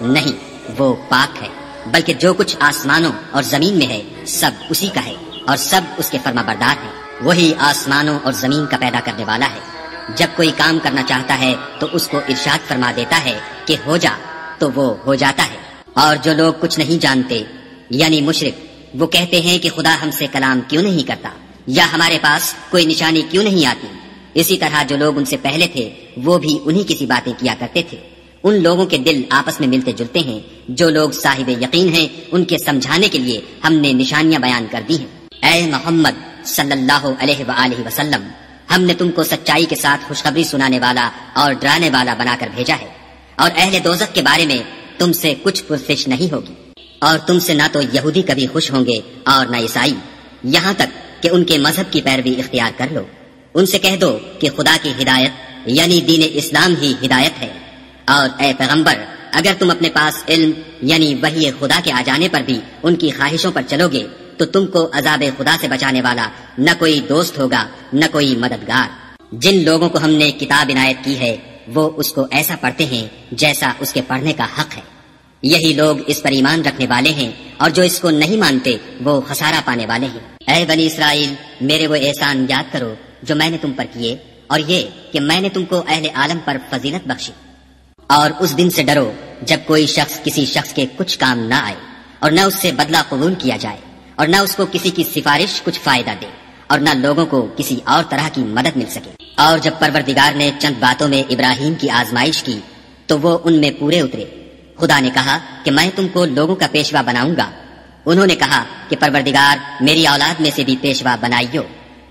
نہیں وہ پاک ہے، بلکہ جو کچھ آسمانوں اور زمین میں ہے، سب اسی کا ہے، اور سب اس کے فرما بردار ہیں۔ وہی آسمانوں اور زمین کا پیدا کرنے والا ہے۔ جب کوئی کام کرنا چاہتا ہے، تو اس کو ارشاد فرما دیتا ہے کہ ہو جا، تو وہ ہو جاتا ہے۔ اور جو لوگ کچھ نہیں جانتے یعنی مشرق وہ کہتے ہیں کہ خدا ہم سے کلام کیوں نہیں کرتا؟ یا ہمارے پاس کوئی نشانی کیوں نہیں آتی؟ اسی طرح جو لوگ ان سے پہلے تھے، وہ بھی انہی کسی باتیں کیا کرتے تھے۔ ان لوگوں کے دل آپس میں ملتے جلتے ہیں، جو لوگ صاحب یقین ہیں، ان کے سمجھانے کے لیے ہم نے نشانیاں بیان کر دی ہیں۔ اے محمد صلی اللہ علیہ وآلہ وسلم، ہم نے تم کو سچائی کے ساتھ خوشخبری سنانے والا اور ڈرانے والا بنا کر بھیجا ہے۔ اور اہل دوزک کے بارے میں تم سے کچھ پرفش نہیں ہوگی۔ اور تم سے نہ تو یہودی کبھی خوش ہوں گے اور نہ عیسائی۔ یہاں تک کہ ان کے مذہب کی پیروی اختیار کر لو۔ ان سے کہہ دو کہ خدا کی ہدایت یعنی دین اسلام ہی ہدایت ہے۔ اور اے پیغمبر، اگر تم اپنے پاس علم یعنی وہی خدا کے آ جانے پر بھی ان کی خواہشوں پر چلو گے، تو تم کو عذاب خدا سے بچانے والا نہ کوئی دوست ہوگا، نہ کوئی مددگار۔ جن لوگوں کو ہم نے کتاب عنایت کی ہے، وہ اس کو ایسا پڑھتے ہیں جیسا اس کے پڑھنے کا حق ہے۔ یہی لوگ اس پر ایمان رکھنے والے ہیں، اور جو اس کو نہیں مانتے، وہ خسارہ پانے والے ہیں۔ اے بنی اسرائیل، میرے وہ احسان یاد کرو جو میں نے تم پر کیے، اور یہ کہ میں نے تم کو اہل عالم پر فضیلت بخشی۔ اور اس دن سے ڈرو جب کوئی شخص کسی شخص کے کچھ کام نہ آئے اور نہ اس سے بدلہ قبول کیا جائے اور نہ اس کو کسی کی سفارش کچھ فائدہ دے اور نہ لوگوں کو کسی اور طرح کی مدد مل سکے۔ اور جب پروردگار نے چند باتوں میں ابراہیم کی آزمائش کی تو وہ ان میں پورے اترے۔ خدا نے کہا کہ میں تم کو لوگوں کا پیشوا بناؤں گا۔ انہوں نے کہا کہ پروردگار میری اولاد میں سے بھی پیشوا بنائیو۔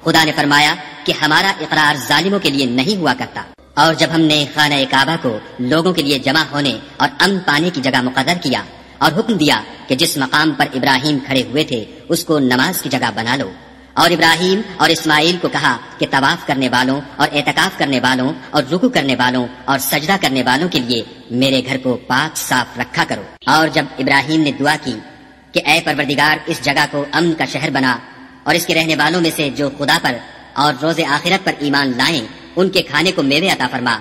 خدا نے فرمایا کہ ہمارا اقرار ظالموں کے لیے نہیں ہوا کرتا۔ اور جب ہم نے خانہ کعبہ کو لوگوں کے لیے جمع ہونے اور امن پانے کی جگہ مقرر کیا اور حکم دیا کہ جس مقام پر ابراہیم کھڑے ہوئے تھے، اس کو نماز کی جگہ بنا لو۔ اور ابراہیم اور اسماعیل کو کہا کہ طواف کرنے والوں اور اعتکاف کرنے والوں اور رکو کرنے والوں اور سجدہ کرنے والوں کے لیے میرے گھر کو پاک صاف رکھا کرو۔ اور جب ابراہیم نے دعا کی کہ اے پروردگار، اس جگہ کو امن کا شہر بنا اور اس کے رہنے والوں میں سے جو خدا پر اور روز آخرت پر ایمان لائیں ان کے کھانے کو میوے عطا فرما۔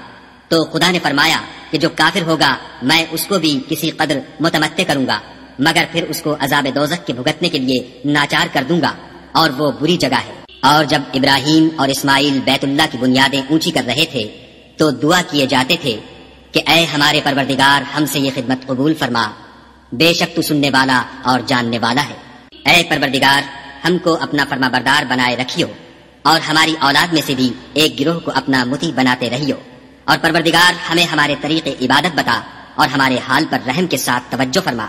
تو خدا نے فرمایا کہ جو کافر ہوگا، میں اس کو بھی کسی قدر متمتع کروں گا، مگر پھر اس کو عذاب دوزخ کے بھگتنے کے لیے ناچار کر دوں گا، اور وہ بری جگہ ہے۔ اور جب ابراہیم اور اسماعیل بیت اللہ کی بنیادیں اونچی کر رہے تھے، تو دعا کیے جاتے تھے کہ اے ہمارے پروردگار، ہم سے یہ خدمت قبول فرما۔ بے شک تو سننے والا اور جاننے والا ہے۔ اے پروردگار، ہم کو اپنا فرما بردار بنائے رکھیو۔ اور ہماری اولاد میں سے بھی ایک گروہ کو اپنا متی بناتے رہیو۔ اور پروردگار ہمیں ہمارے طریق عبادت بتا اور ہمارے حال پر رحم کے ساتھ توجہ فرما۔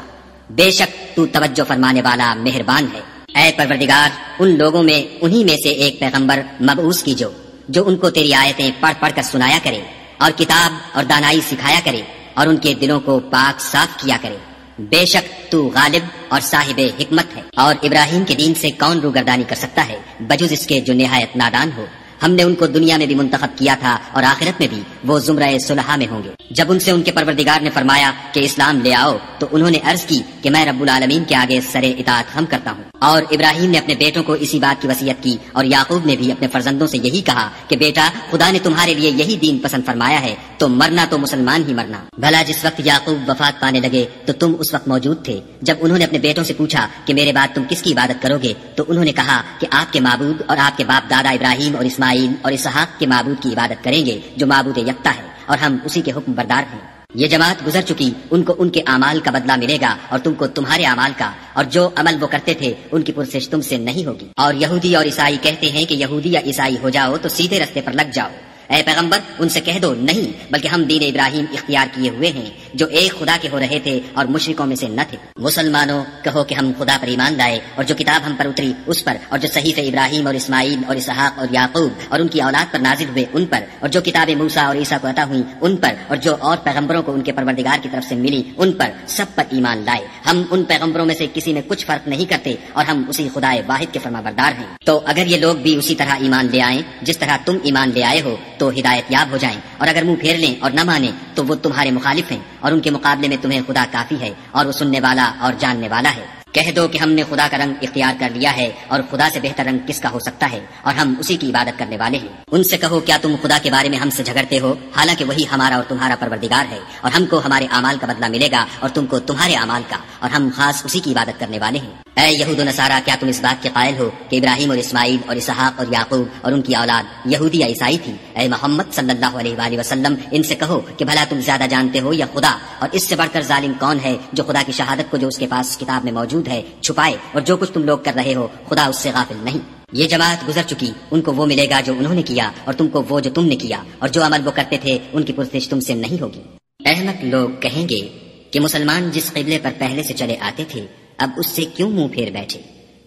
بے شک تو توجہ فرمانے والا مہربان ہے۔ اے پروردگار، ان لوگوں میں، انہی میں سے ایک پیغمبر مبعوث کی جو جو ان کو تیری آیتیں پڑھ پڑھ کر سنایا کرے، اور کتاب اور دانائی سکھایا کرے، اور ان کے دلوں کو پاک صاف کیا کرے۔ بے شک تو غالب اور صاحب حکمت ہے اور ابراہیم کے دین سے کون روگردانی کر سکتا ہے؟ بجز اس کے جو نہایت نادان ہو۔ ہم نے ان کو دنیا میں بھی منتخب کیا تھا اور آخرت میں بھی وہ زمرہ صلحہ میں ہوں گے۔ جب ان سے ان کے پروردگار نے فرمایا کہ اسلام لے آؤ، تو انہوں نے عرض کی کہ میں رب العالمین کے آگے سر اطاعت ہم کرتا ہوں۔ اور ابراہیم نے اپنے بیٹوں کو اسی بات کی وصیت کی اور یعقوب نے بھی اپنے فرزندوں سے یہی کہا کہ بیٹا، خدا نے تمہارے لیے یہی دین پسند فرمایا ہے، تو مرنا تو مسلمان ہی مرنا۔ بھلا جس وقت یعقوب وفات پانے لگے، تو تم اس وقت موجود تھے۔ جب انہوں نے اپنے بیٹوں سے پوچھا کہ میرے بعد تم کس کی عبادت کرو گے، تو انہوں نے کہا کہ آپ کے معبود اور آپ کے باپ دادا ابراہیم اور اسماعیل اور اسحاق کے معبود کی عبادت کریں گے جو معبود یکتا ہے اور ہم اسی کے حکم بردار ہیں۔ یہ جماعت گزر چکی، ان کو ان کے اعمال کا بدلہ ملے گا اور تم کو تمہارے اعمال کا اور جو عمل وہ کرتے تھے، ان کی پرسش تم سے نہیں ہوگی۔ اور یہودی اور عیسائی کہتے ہیں کہ یہودی یا عیسائی ہو جاؤ تو سیدھے رستے پر لگ جاؤ۔ اے پیغمبر، ان سے کہہ دو، نہیں، بلکہ ہم دین ابراہیم اختیار کیے ہوئے ہیں، جو ایک خدا کے ہو رہے تھے اور مشرکوں میں سے نہ تھے۔ مسلمانوں، کہو کہ ہم خدا پر ایمان لائے اور جو کتاب ہم پر اتری، اس پر، اور جو صحیح ابراہیم اور اسماعیل اور اسحاق اور یعقوب اور ان کی اولاد پر نازل ہوئے، ان پر، اور جو کتاب موسا اور عیسیٰ کو عطا ہوئی، ان پر، اور جو اور پیغمبروں کو ان کے پروردگار کی طرف سے ملی، ان پر سب پر ایمان لائے۔ ہم ان پیغمبروں میں سے کسی میں کچھ فرق نہیں کرتے اور ہم اسی خدا واحد کے فرما بردار ہیں۔ تو اگر یہ لوگ بھی اسی طرح ایمان لے آئیں، جس طرح تم ایمان لے آئے ہو تو ہدایت یاب ہو جائیں۔ اور اگر منہ پھیر لیں اور نہ مانیں، تو وہ تمہارے مخالف ہیں اور ان کے مقابلے میں تمہیں خدا کافی ہے اور وہ سننے والا اور جاننے والا ہے۔ کہہ دو کہ ہم نے خدا کا رنگ اختیار کر لیا ہے اور خدا سے بہتر رنگ کس کا ہو سکتا ہے؟ اور ہم اسی کی عبادت کرنے والے ہیں۔ ان سے کہو، کیا تم خدا کے بارے میں ہم سے جھگڑتے ہو؟ حالانکہ وہی ہمارا اور تمہارا پروردگار ہے اور ہم کو ہمارے اعمال کا بدلہ ملے گا اور تم کو تمہارے اعمال کا اور ہم خاص اسی کی عبادت کرنے والے ہیں۔ اے یہود و نصارہ، کیا تم اس بات کے قائل ہو کہ ابراہیم اور اسماعیل اور اسحاق اور یعقوب اور ان کی اولاد یہودی یا عیسائی تھی؟ اے محمد صلی اللہ علیہ وآلہ وسلم، ان سے کہو کہ بھلا تم زیادہ جانتے ہو یا خدا؟ اور اس سے بڑھ کر ظالم کون ہے جو خدا کی شہادت کو جو اس کے پاس کتاب میں موجود ہے چھپائے اور جو کچھ تم لوگ کر رہے ہو، خدا اس سے غافل نہیں۔ یہ جماعت گزر چکی، ان کو وہ ملے گا جو انہوں نے کیا اور تم کو وہ جو تم نے کیا، اور جو عمل وہ کرتے تھے، ان کی پرسش تم سے نہیں ہوگی۔ احمد لوگ کہیں گے کہ مسلمان جس قبلے پر پہلے سے چلے آتے تھے اب اس سے کیوں منہ پھیر بیٹھے؟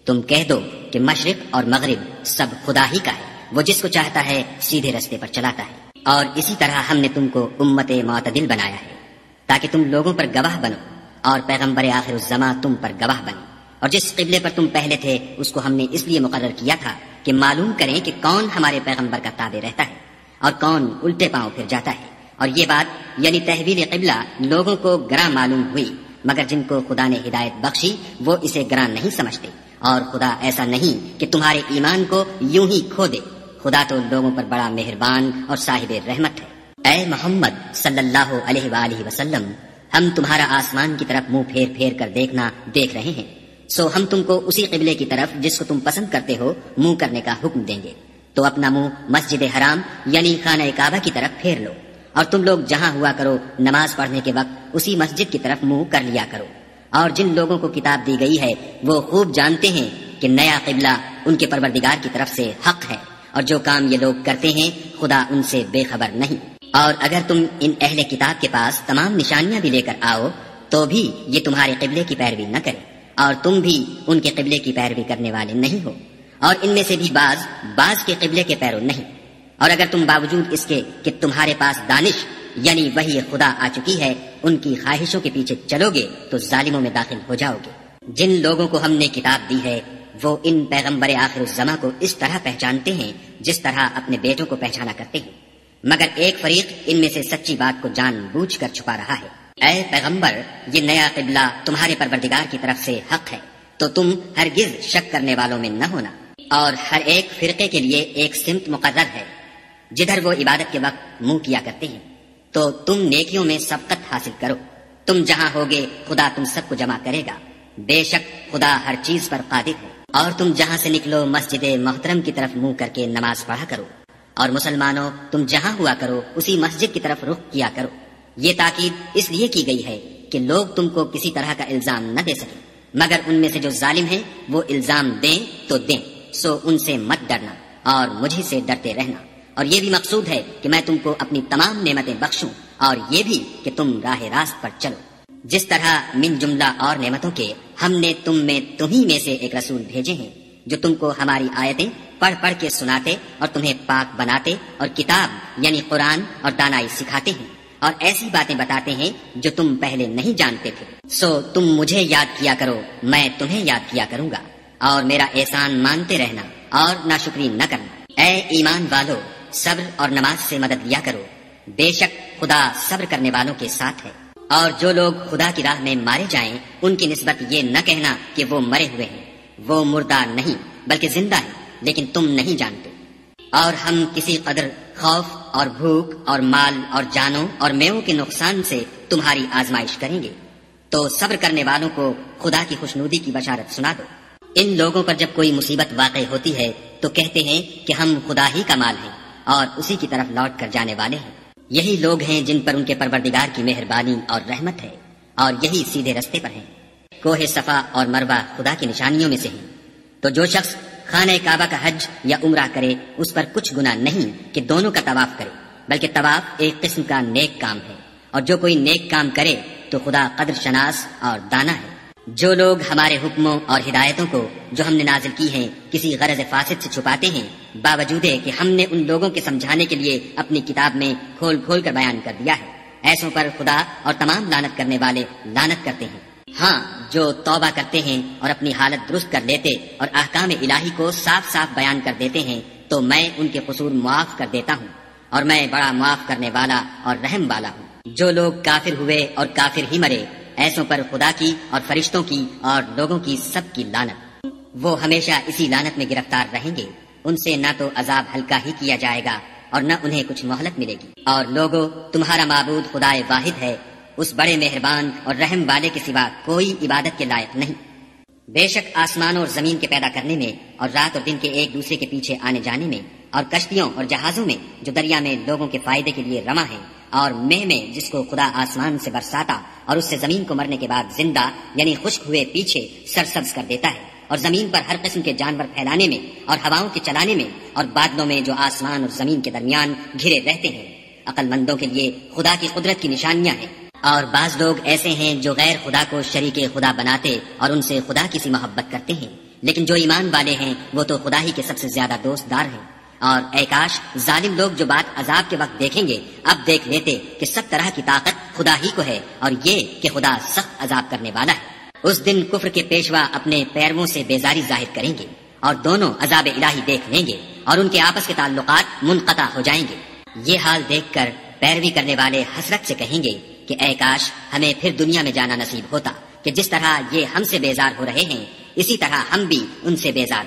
تم کہہ دو کہ مشرق اور مغرب سب خدا ہی کا ہے۔ وہ جس کو چاہتا ہے سیدھے رستے پر چلاتا ہے۔ اور اسی طرح ہم نے تم کو امت معتدل بنایا ہے۔ تاکہ تم لوگوں پر گواہ بنو اور پیغمبر آخر الزما تم پر گواہ بنے اور جس قبلے پر تم پہلے تھے، اس کو ہم نے اس لیے مقرر کیا تھا کہ معلوم کریں کہ کون ہمارے پیغمبر کا تابع رہتا ہے اور کون الٹے پاؤں پھر جاتا ہے۔ اور یہ بات یعنی تحویل قبلہ، لوگوں کو گراں معلوم ہوئی۔ مگر جن کو خدا نے ہدایت بخشی، وہ اسے گراں نہیں سمجھتے۔ اور خدا ایسا نہیں کہ تمہارے ایمان کو یوں ہی کھو دے۔ خدا تو لوگوں پر بڑا مہربان اور صاحب رحمت ہے۔ اے محمد صلی اللہ علیہ وآلہ وسلم، ہم تمہارا آسمان کی طرف منہ پھیر پھیر کر دیکھنا دیکھ رہے ہیں۔ سو ہم تم کو اسی قبلے کی طرف جس کو تم پسند کرتے ہو، منہ کرنے کا حکم دیں گے۔ تو اپنا منہ مسجد حرام یعنی خانہ کعبہ کی طرف پھیر لو۔ اور تم لوگ جہاں ہوا کرو، نماز پڑھنے کے وقت اسی مسجد کی طرف منہ کر لیا کرو۔ اور جن لوگوں کو کتاب دی گئی ہے، وہ خوب جانتے ہیں کہ نیا قبلہ ان کے پروردگار کی طرف سے حق ہے۔ اور جو کام یہ لوگ کرتے ہیں، خدا ان سے بے خبر نہیں۔ اور اگر تم ان اہل کتاب کے پاس تمام نشانیاں بھی لے کر آؤ، تو بھی یہ تمہارے قبلے کی پیروی نہ کرے اور تم بھی ان کے قبلے کی پیروی کرنے والے نہیں ہو۔ اور ان میں سے بھی بعض بعض کے قبلے کے پیرو نہیں۔ اور اگر تم باوجود اس کے کہ تمہارے پاس دانش یعنی وہی خدا آ چکی ہے، ان کی خواہشوں کے پیچھے چلو گے، تو ظالموں میں داخل ہو جاؤ گے۔ جن لوگوں کو ہم نے کتاب دی ہے، وہ ان پیغمبر آخر الزما کو اس طرح پہچانتے ہیں، جس طرح اپنے بیٹوں کو پہچانا کرتے ہیں۔ مگر ایک فریق ان میں سے سچی بات کو جان بوجھ کر چھپا رہا ہے۔ اے پیغمبر، یہ نیا قبلہ تمہارے پروردگار کی طرف سے حق ہے، تو تم ہرگز شک کرنے والوں میں نہ ہونا۔ اور ہر ایک فرقے کے لیے ایک سمت مقرر ہے۔ جدھر وہ عبادت کے وقت منہ کیا کرتے ہیں، تو تم نیکیوں میں سبقت حاصل کرو۔ تم جہاں ہوگے، خدا تم سب کو جمع کرے گا۔ بے شک، خدا ہر چیز پر قادر ہے۔ اور تم جہاں سے نکلو، مسجد محترم کی طرف منہ کر کے نماز پڑھا کرو۔ اور مسلمانوں، تم جہاں ہوا کرو، اسی مسجد کی طرف رخ کیا کرو۔ یہ تاکید اس لیے کی گئی ہے کہ لوگ تم کو کسی طرح کا الزام نہ دے سکے مگر ان میں سے جو ظالم ہیں، وہ الزام دیں تو دیں۔ سو ان سے مت ڈرنا اور مجھے سے ڈرتے رہنا۔ اور یہ بھی مقصود ہے کہ میں تم کو اپنی تمام نعمتیں بخشوں اور یہ بھی کہ تم راہ راست پر چلو۔ جس طرح من جملہ اور نعمتوں کے ہم نے تم میں تمہیں میں سے ایک رسول بھیجے ہیں، جو تم کو ہماری آیتیں پڑھ پڑھ کے سناتے اور تمہیں پاک بناتے اور کتاب یعنی قرآن اور دانائی سکھاتے ہیں اور ایسی باتیں بتاتے ہیں جو تم پہلے نہیں جانتے تھے۔ سو تم مجھے یاد کیا کرو، میں تمہیں یاد کیا کروں گا۔ اور میرا احسان مانتے رہنا اور نہ نہ کرنا۔ اے ایمان والو صبر اور نماز سے مدد لیا کرو۔ بے شک خدا صبر کرنے والوں کے ساتھ ہے۔ اور جو لوگ خدا کی راہ میں مارے جائیں، ان کی نسبت یہ نہ کہنا کہ وہ مرے ہوئے ہیں۔ وہ مردہ نہیں، بلکہ زندہ ہے لیکن تم نہیں جانتے۔ اور ہم کسی قدر خوف اور بھوک اور مال اور جانوں اور میووں کے نقصان سے تمہاری آزمائش کریں گے۔ تو صبر کرنے والوں کو خدا کی خوشنودی کی بشارت سنا دو۔ ان لوگوں پر جب کوئی مصیبت واقع ہوتی ہے، تو کہتے ہیں کہ ہم خدا ہی کا مال ہیں۔ اور اسی کی طرف لوٹ کر جانے والے ہیں۔ یہی لوگ ہیں جن پر ان کے پروردگار کی مہربانی اور رحمت ہے اور یہی سیدھے رستے پر ہیں۔ کوہ صفا اور مربع خدا کی نشانیوں میں سے ہیں۔ تو جو شخص خانہ کعبہ کا حج یا عمرہ کرے، اس پر کچھ گنا نہیں کہ دونوں کا طواف کرے، بلکہ طواف ایک قسم کا نیک کام ہے۔ اور جو کوئی نیک کام کرے، تو خدا قدر شناس اور دانا ہے۔ جو لوگ ہمارے حکموں اور ہدایتوں کو جو ہم نے نازل کی ہیں کسی غرض فاسد سے چھپاتے ہیں، باوجود ہے کہ ہم نے ان لوگوں کے سمجھانے کے لیے اپنی کتاب میں کھول کھول کر بیان کر دیا ہے۔ ایسوں پر خدا اور تمام لانت کرنے والے لانت کرتے ہیں۔ ہاں جو توبہ کرتے ہیں اور اپنی حالت درست کر لیتے اور احکام الہی کو صاف صاف بیان کر دیتے ہیں، تو میں ان کے قصور معاف کر دیتا ہوں اور میں بڑا معاف کرنے والا اور رحم والا ہوں۔ جو لوگ کافر ہوئے اور کافر ہی مرے ایسوں پر خدا کی اور فرشتوں کی اور لوگوں کی سب کی لانت وہ ہمیشہ اسی لانت میں گرفتار رہیں گے۔ ان سے نہ تو عذاب ہلکا ہی کیا جائے گا اور نہ انہیں کچھ مہلت ملے گی۔ اور لوگوں تمہارا معبود خدا واحد ہے۔ اس بڑے مہربان اور رحم والے کے سوا کوئی عبادت کے لائق نہیں۔ بے شک آسمان اور زمین کے پیدا کرنے میں اور رات اور دن کے ایک دوسرے کے پیچھے آنے جانے میں اور کشتیوں اور جہازوں میں جو دریا میں لوگوں کے فائدے کے لیے رواں ہے اور مہ میں جس کو خدا آسمان سے برساتا اور اس سے زمین کو مرنے کے بعد زندہ یعنی خشک ہوئے پیچھے سرسبز کر دیتا ہے اور زمین پر ہر قسم کے جانور پھیلانے میں اور ہواؤں کے چلانے میں اور بادلوں میں جو آسمان اور زمین کے درمیان گھرے رہتے ہیں۔ عقل مندوں کے لیے خدا کی قدرت کی نشانیاں ہیں۔ اور بعض لوگ ایسے ہیں جو غیر خدا کو شریک خدا بناتے اور ان سے خدا کی سی محبت کرتے ہیں۔ لیکن جو ایمان والے ہیں وہ تو خدا ہی کے سب سے زیادہ دوست دار ہیں۔ اور اے کاش ظالم لوگ جو بات عذاب کے وقت دیکھیں گے، اب دیکھ لیتے کہ سب طرح کی طاقت خدا ہی کو ہے اور یہ کہ خدا سخت عذاب کرنے والا ہے۔ اس دن کفر کے پیشوا اپنے پیرووں سے بیزاری ظاہر کریں گے اور دونوں عذاب الہی دیکھ لیں گے اور ان کے آپس کے تعلقات منقطع ہو جائیں گے۔ یہ حال دیکھ کر پیروی کرنے والے حسرت سے کہیں گے کہ اے کاش ہمیں پھر دنیا میں جانا نصیب ہوتا کہ جس طرح یہ ہم سے بیزار ہو رہے ہیں، اسی طرح ہم بھی ان سے بیزار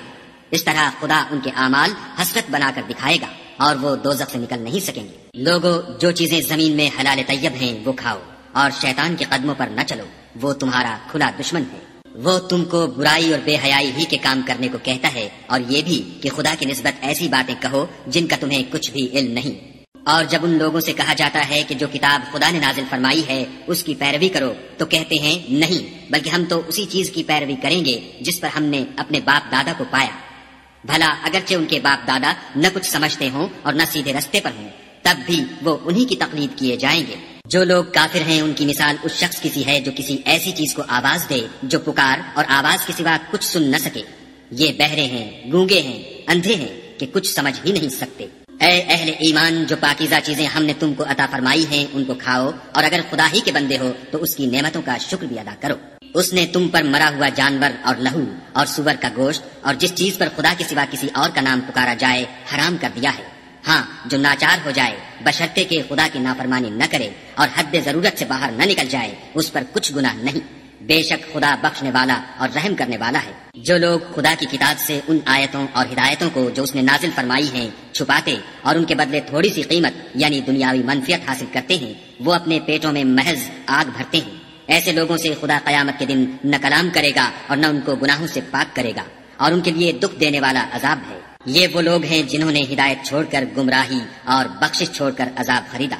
اس طرح خدا ان کے اعمال حسرت بنا کر دکھائے گا اور وہ دو سے نکل نہیں سکیں گے۔ لوگوں جو چیزیں زمین میں حلال طیب ہیں، وہ کھاؤ اور شیطان کے قدموں پر نہ چلو۔ وہ تمہارا کھلا دشمن ہے۔ وہ تم کو برائی اور بے حیائی ہی کے کام کرنے کو کہتا ہے اور یہ بھی کہ خدا کی نسبت ایسی باتیں کہو جن کا تمہیں کچھ بھی علم نہیں۔ اور جب ان لوگوں سے کہا جاتا ہے کہ جو کتاب خدا نے نازل فرمائی ہے، اس کی پیروی کرو، تو کہتے ہیں، نہیں، بلکہ ہم تو اسی چیز کی پیروی کریں گے جس پر ہم نے اپنے باپ دادا کو پایا۔ بھلا اگرچہ ان کے باپ دادا نہ کچھ سمجھتے ہوں اور نہ سیدھے رستے پر ہوں، تب بھی وہ انہی کی تقلید کیے جائیں گے۔ جو لوگ کافر ہیں، ان کی مثال اس شخص کی سی ہے جو کسی ایسی چیز کو آواز دے جو پکار اور آواز کے سوا کچھ سن نہ سکے۔ یہ بہرے ہیں، گونگے ہیں، اندھے ہیں کہ کچھ سمجھ ہی نہیں سکتے۔ اے اہل ایمان، جو پاکیزہ چیزیں ہم نے تم کو عطا فرمائی ہیں، ان کو کھاؤ اور اگر خدا ہی کے بندے ہو تو اس کی نعمتوں کا شکر بھی ادا کرو۔ اس نے تم پر مرا ہوا جانور اور لہو اور سور کا گوشت اور جس چیز پر خدا کے سوا کسی اور کا نام پکارا جائے، حرام کر دیا ہے۔ ہاں جو ناچار ہو جائے، بشرطے کے خدا کی نافرمانی نہ کرے اور حد ضرورت سے باہر نہ نکل جائے، اس پر کچھ گناہ نہیں۔ بے شک خدا بخشنے والا اور رحم کرنے والا ہے۔ جو لوگ خدا کی کتاب سے ان آیتوں اور ہدایتوں کو جو اس نے نازل فرمائی ہیں، چھپاتے اور ان کے بدلے تھوڑی سی قیمت یعنی دنیاوی منفیت حاصل کرتے ہیں، وہ اپنے پیٹوں میں محض آگ بھرتے ہیں۔ ایسے لوگوں سے خدا قیامت کے دن نہ کلام کرے گا اور نہ ان کو گناہوں سے پاک کرے گا اور ان کے لیے دکھ دینے والا عذاب ہے۔ یہ وہ لوگ ہیں جنہوں نے ہدایت چھوڑ کر گمراہی اور بخشش چھوڑ کر عذاب خریدا۔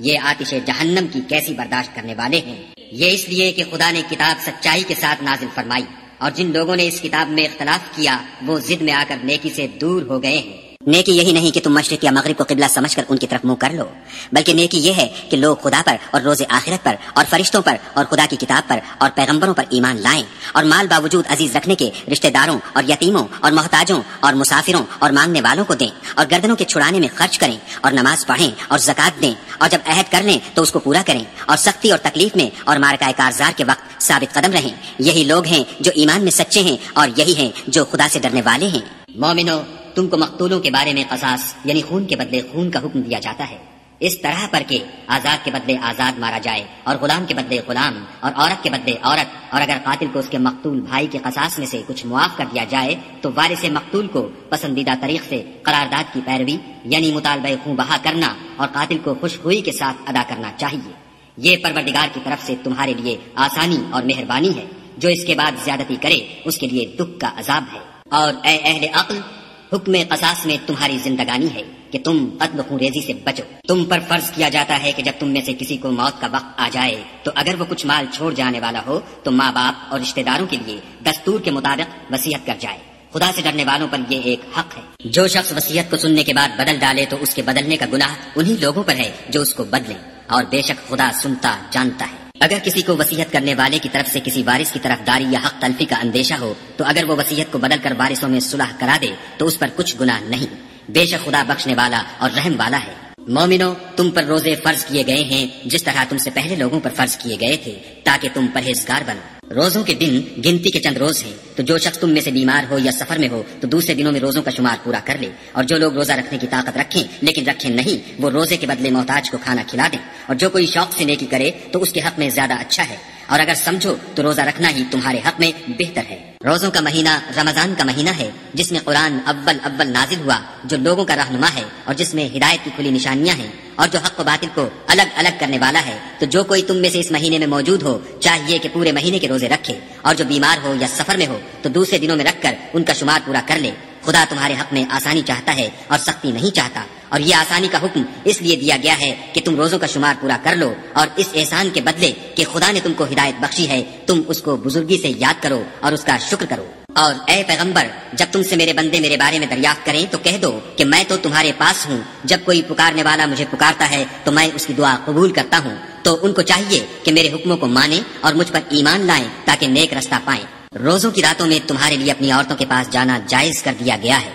یہ آتش جہنم کی کیسی برداشت کرنے والے ہیں؟ یہ اس لیے کہ خدا نے کتاب سچائی کے ساتھ نازل فرمائی اور جن لوگوں نے اس کتاب میں اختلاف کیا وہ ضد میں آ کر نیکی سے دور ہو گئے ہیں۔ نیکی یہی نہیں کہ تم مشرق یا مغرب کو قبلہ سمجھ کر ان کی طرف منہ کر لو، بلکہ نیکی یہ ہے کہ لوگ خدا پر اور روز آخرت پر اور فرشتوں پر اور خدا کی کتاب پر اور پیغمبروں پر ایمان لائیں اور مال باوجود عزیز رکھنے کے رشتہ داروں اور یتیموں اور محتاجوں اور مسافروں اور مانگنے والوں کو دیں اور گردنوں کے چھڑانے میں خرچ کریں اور نماز پڑھیں اور زکات دیں اور جب عہد کر لیں تو اس کو پورا کریں اور سختی اور تکلیف میں اور مارکائے کارزار کے وقت ثابت قدم رہیں۔ یہی لوگ ہیں جو ایمان میں سچے ہیں اور یہی ہیں جو خدا سے ڈرنے والے ہیں۔ مومنو تم کو مقتولوں کے بارے میں قصاص یعنی خون کے بدلے خون کا حکم دیا جاتا ہے۔ اس طرح پر کہ آزاد کے بدلے آزاد مارا جائے اور غلام کے بدلے غلام اور عورت کے بدلے عورت، اور اگر قاتل کو اس کے مقتول بھائی کے قصاص میں سے کچھ معاف کر دیا جائے تو وارث مقتول کو پسندیدہ طریق سے قرارداد کی پیروی یعنی مطالبہ خون بہا کرنا اور قاتل کو خوش ہوئی کے ساتھ ادا کرنا چاہیے۔ یہ پروردگار کی طرف سے تمہارے لیے آسانی اور مہربانی ہے۔ جو اس کے بعد زیادتی کرے، اس کے لیے دکھ کا عذاب ہے۔ اور اے اہل عقل حکم قصاص میں تمہاری زندگانی ہے کہ تم قتل خونریزی سے بچو۔ تم پر فرض کیا جاتا ہے کہ جب تم میں سے کسی کو موت کا وقت آ جائے، تو اگر وہ کچھ مال چھوڑ جانے والا ہو، تو ماں باپ اور رشتہ داروں کے لیے دستور کے مطابق وسیعت کر جائے۔ خدا سے ڈرنے والوں پر یہ ایک حق ہے۔ جو شخص وسیعت کو سننے کے بعد بدل ڈالے، تو اس کے بدلنے کا گناہ انہی لوگوں پر ہے جو اس کو بدلیں۔ اور بے شک خدا سنتا، جانتا ہے۔ اگر کسی کو وسیعت کرنے والے کی طرف سے کسی وارث کی طرف داری یا حق تلفی کا اندیشہ ہو، تو اگر وہ وصیت کو بدل کر وارثوں میں صلح کرا دے، تو اس پر کچھ گناہ نہیں۔ بے شک خدا بخشنے والا اور رحم والا ہے۔ مومنو، تم پر روزے فرض کیے گئے ہیں، جس طرح تم سے پہلے لوگوں پر فرض کیے گئے تھے، تاکہ تم پرہیزگار بنو۔ روزوں کے دن گنتی کے چند روز ہیں۔ تو جو شخص تم میں سے بیمار ہو یا سفر میں ہو، تو دوسرے دنوں میں روزوں کا شمار پورا کر لے۔ اور جو لوگ روزہ رکھنے کی طاقت رکھیں، لیکن رکھیں نہیں، وہ روزے کے بدلے محتاج کو کھانا کھلا دیں۔ اور جو کوئی شوق سے نیکی کرے، تو اس کے حق میں زیادہ اچھا ہے۔ اور اگر سمجھو، تو روزہ رکھنا ہی تمہارے حق میں بہتر ہے۔ روزوں کا مہینہ رمضان کا مہینہ ہے، جس میں قرآن اول اول نازل ہوا، جو لوگوں کا رہنما ہے، اور جس میں ہدایت کی کھلی نشانیاں ہیں۔ اور جو حق و باطل کو الگ الگ کرنے والا ہے، تو جو کوئی تم میں سے اس مہینے میں موجود ہو، چاہیے کہ پورے مہینے کے روزے رکھے۔ اور جو بیمار ہو یا سفر میں ہو، تو دوسرے دنوں میں رکھ کر ان کا شمار پورا کر لے۔ خدا تمہارے حق میں آسانی چاہتا ہے اور سختی نہیں چاہتا۔ اور یہ آسانی کا حکم اس لیے دیا گیا ہے کہ تم روزوں کا شمار پورا کر لو۔ اور اس احسان کے بدلے کہ خدا نے تم کو ہدایت بخشی ہے، تم اس کو بزرگی سے یاد کرو اور اس کا شکر کرو۔ اور اے پیغمبر، جب تم سے میرے بندے میرے بارے میں دریافت کریں تو کہہ دو کہ میں تو تمہارے پاس ہوں۔ جب کوئی پکارنے والا مجھے پکارتا ہے تو میں اس کی دعا قبول کرتا ہوں۔ تو ان کو چاہیے کہ میرے حکموں کو مانیں اور مجھ پر ایمان لائیں تاکہ نیک رستہ پائیں۔ روزوں کی راتوں میں تمہارے لیے اپنی عورتوں کے پاس جانا جائز کر دیا گیا ہے۔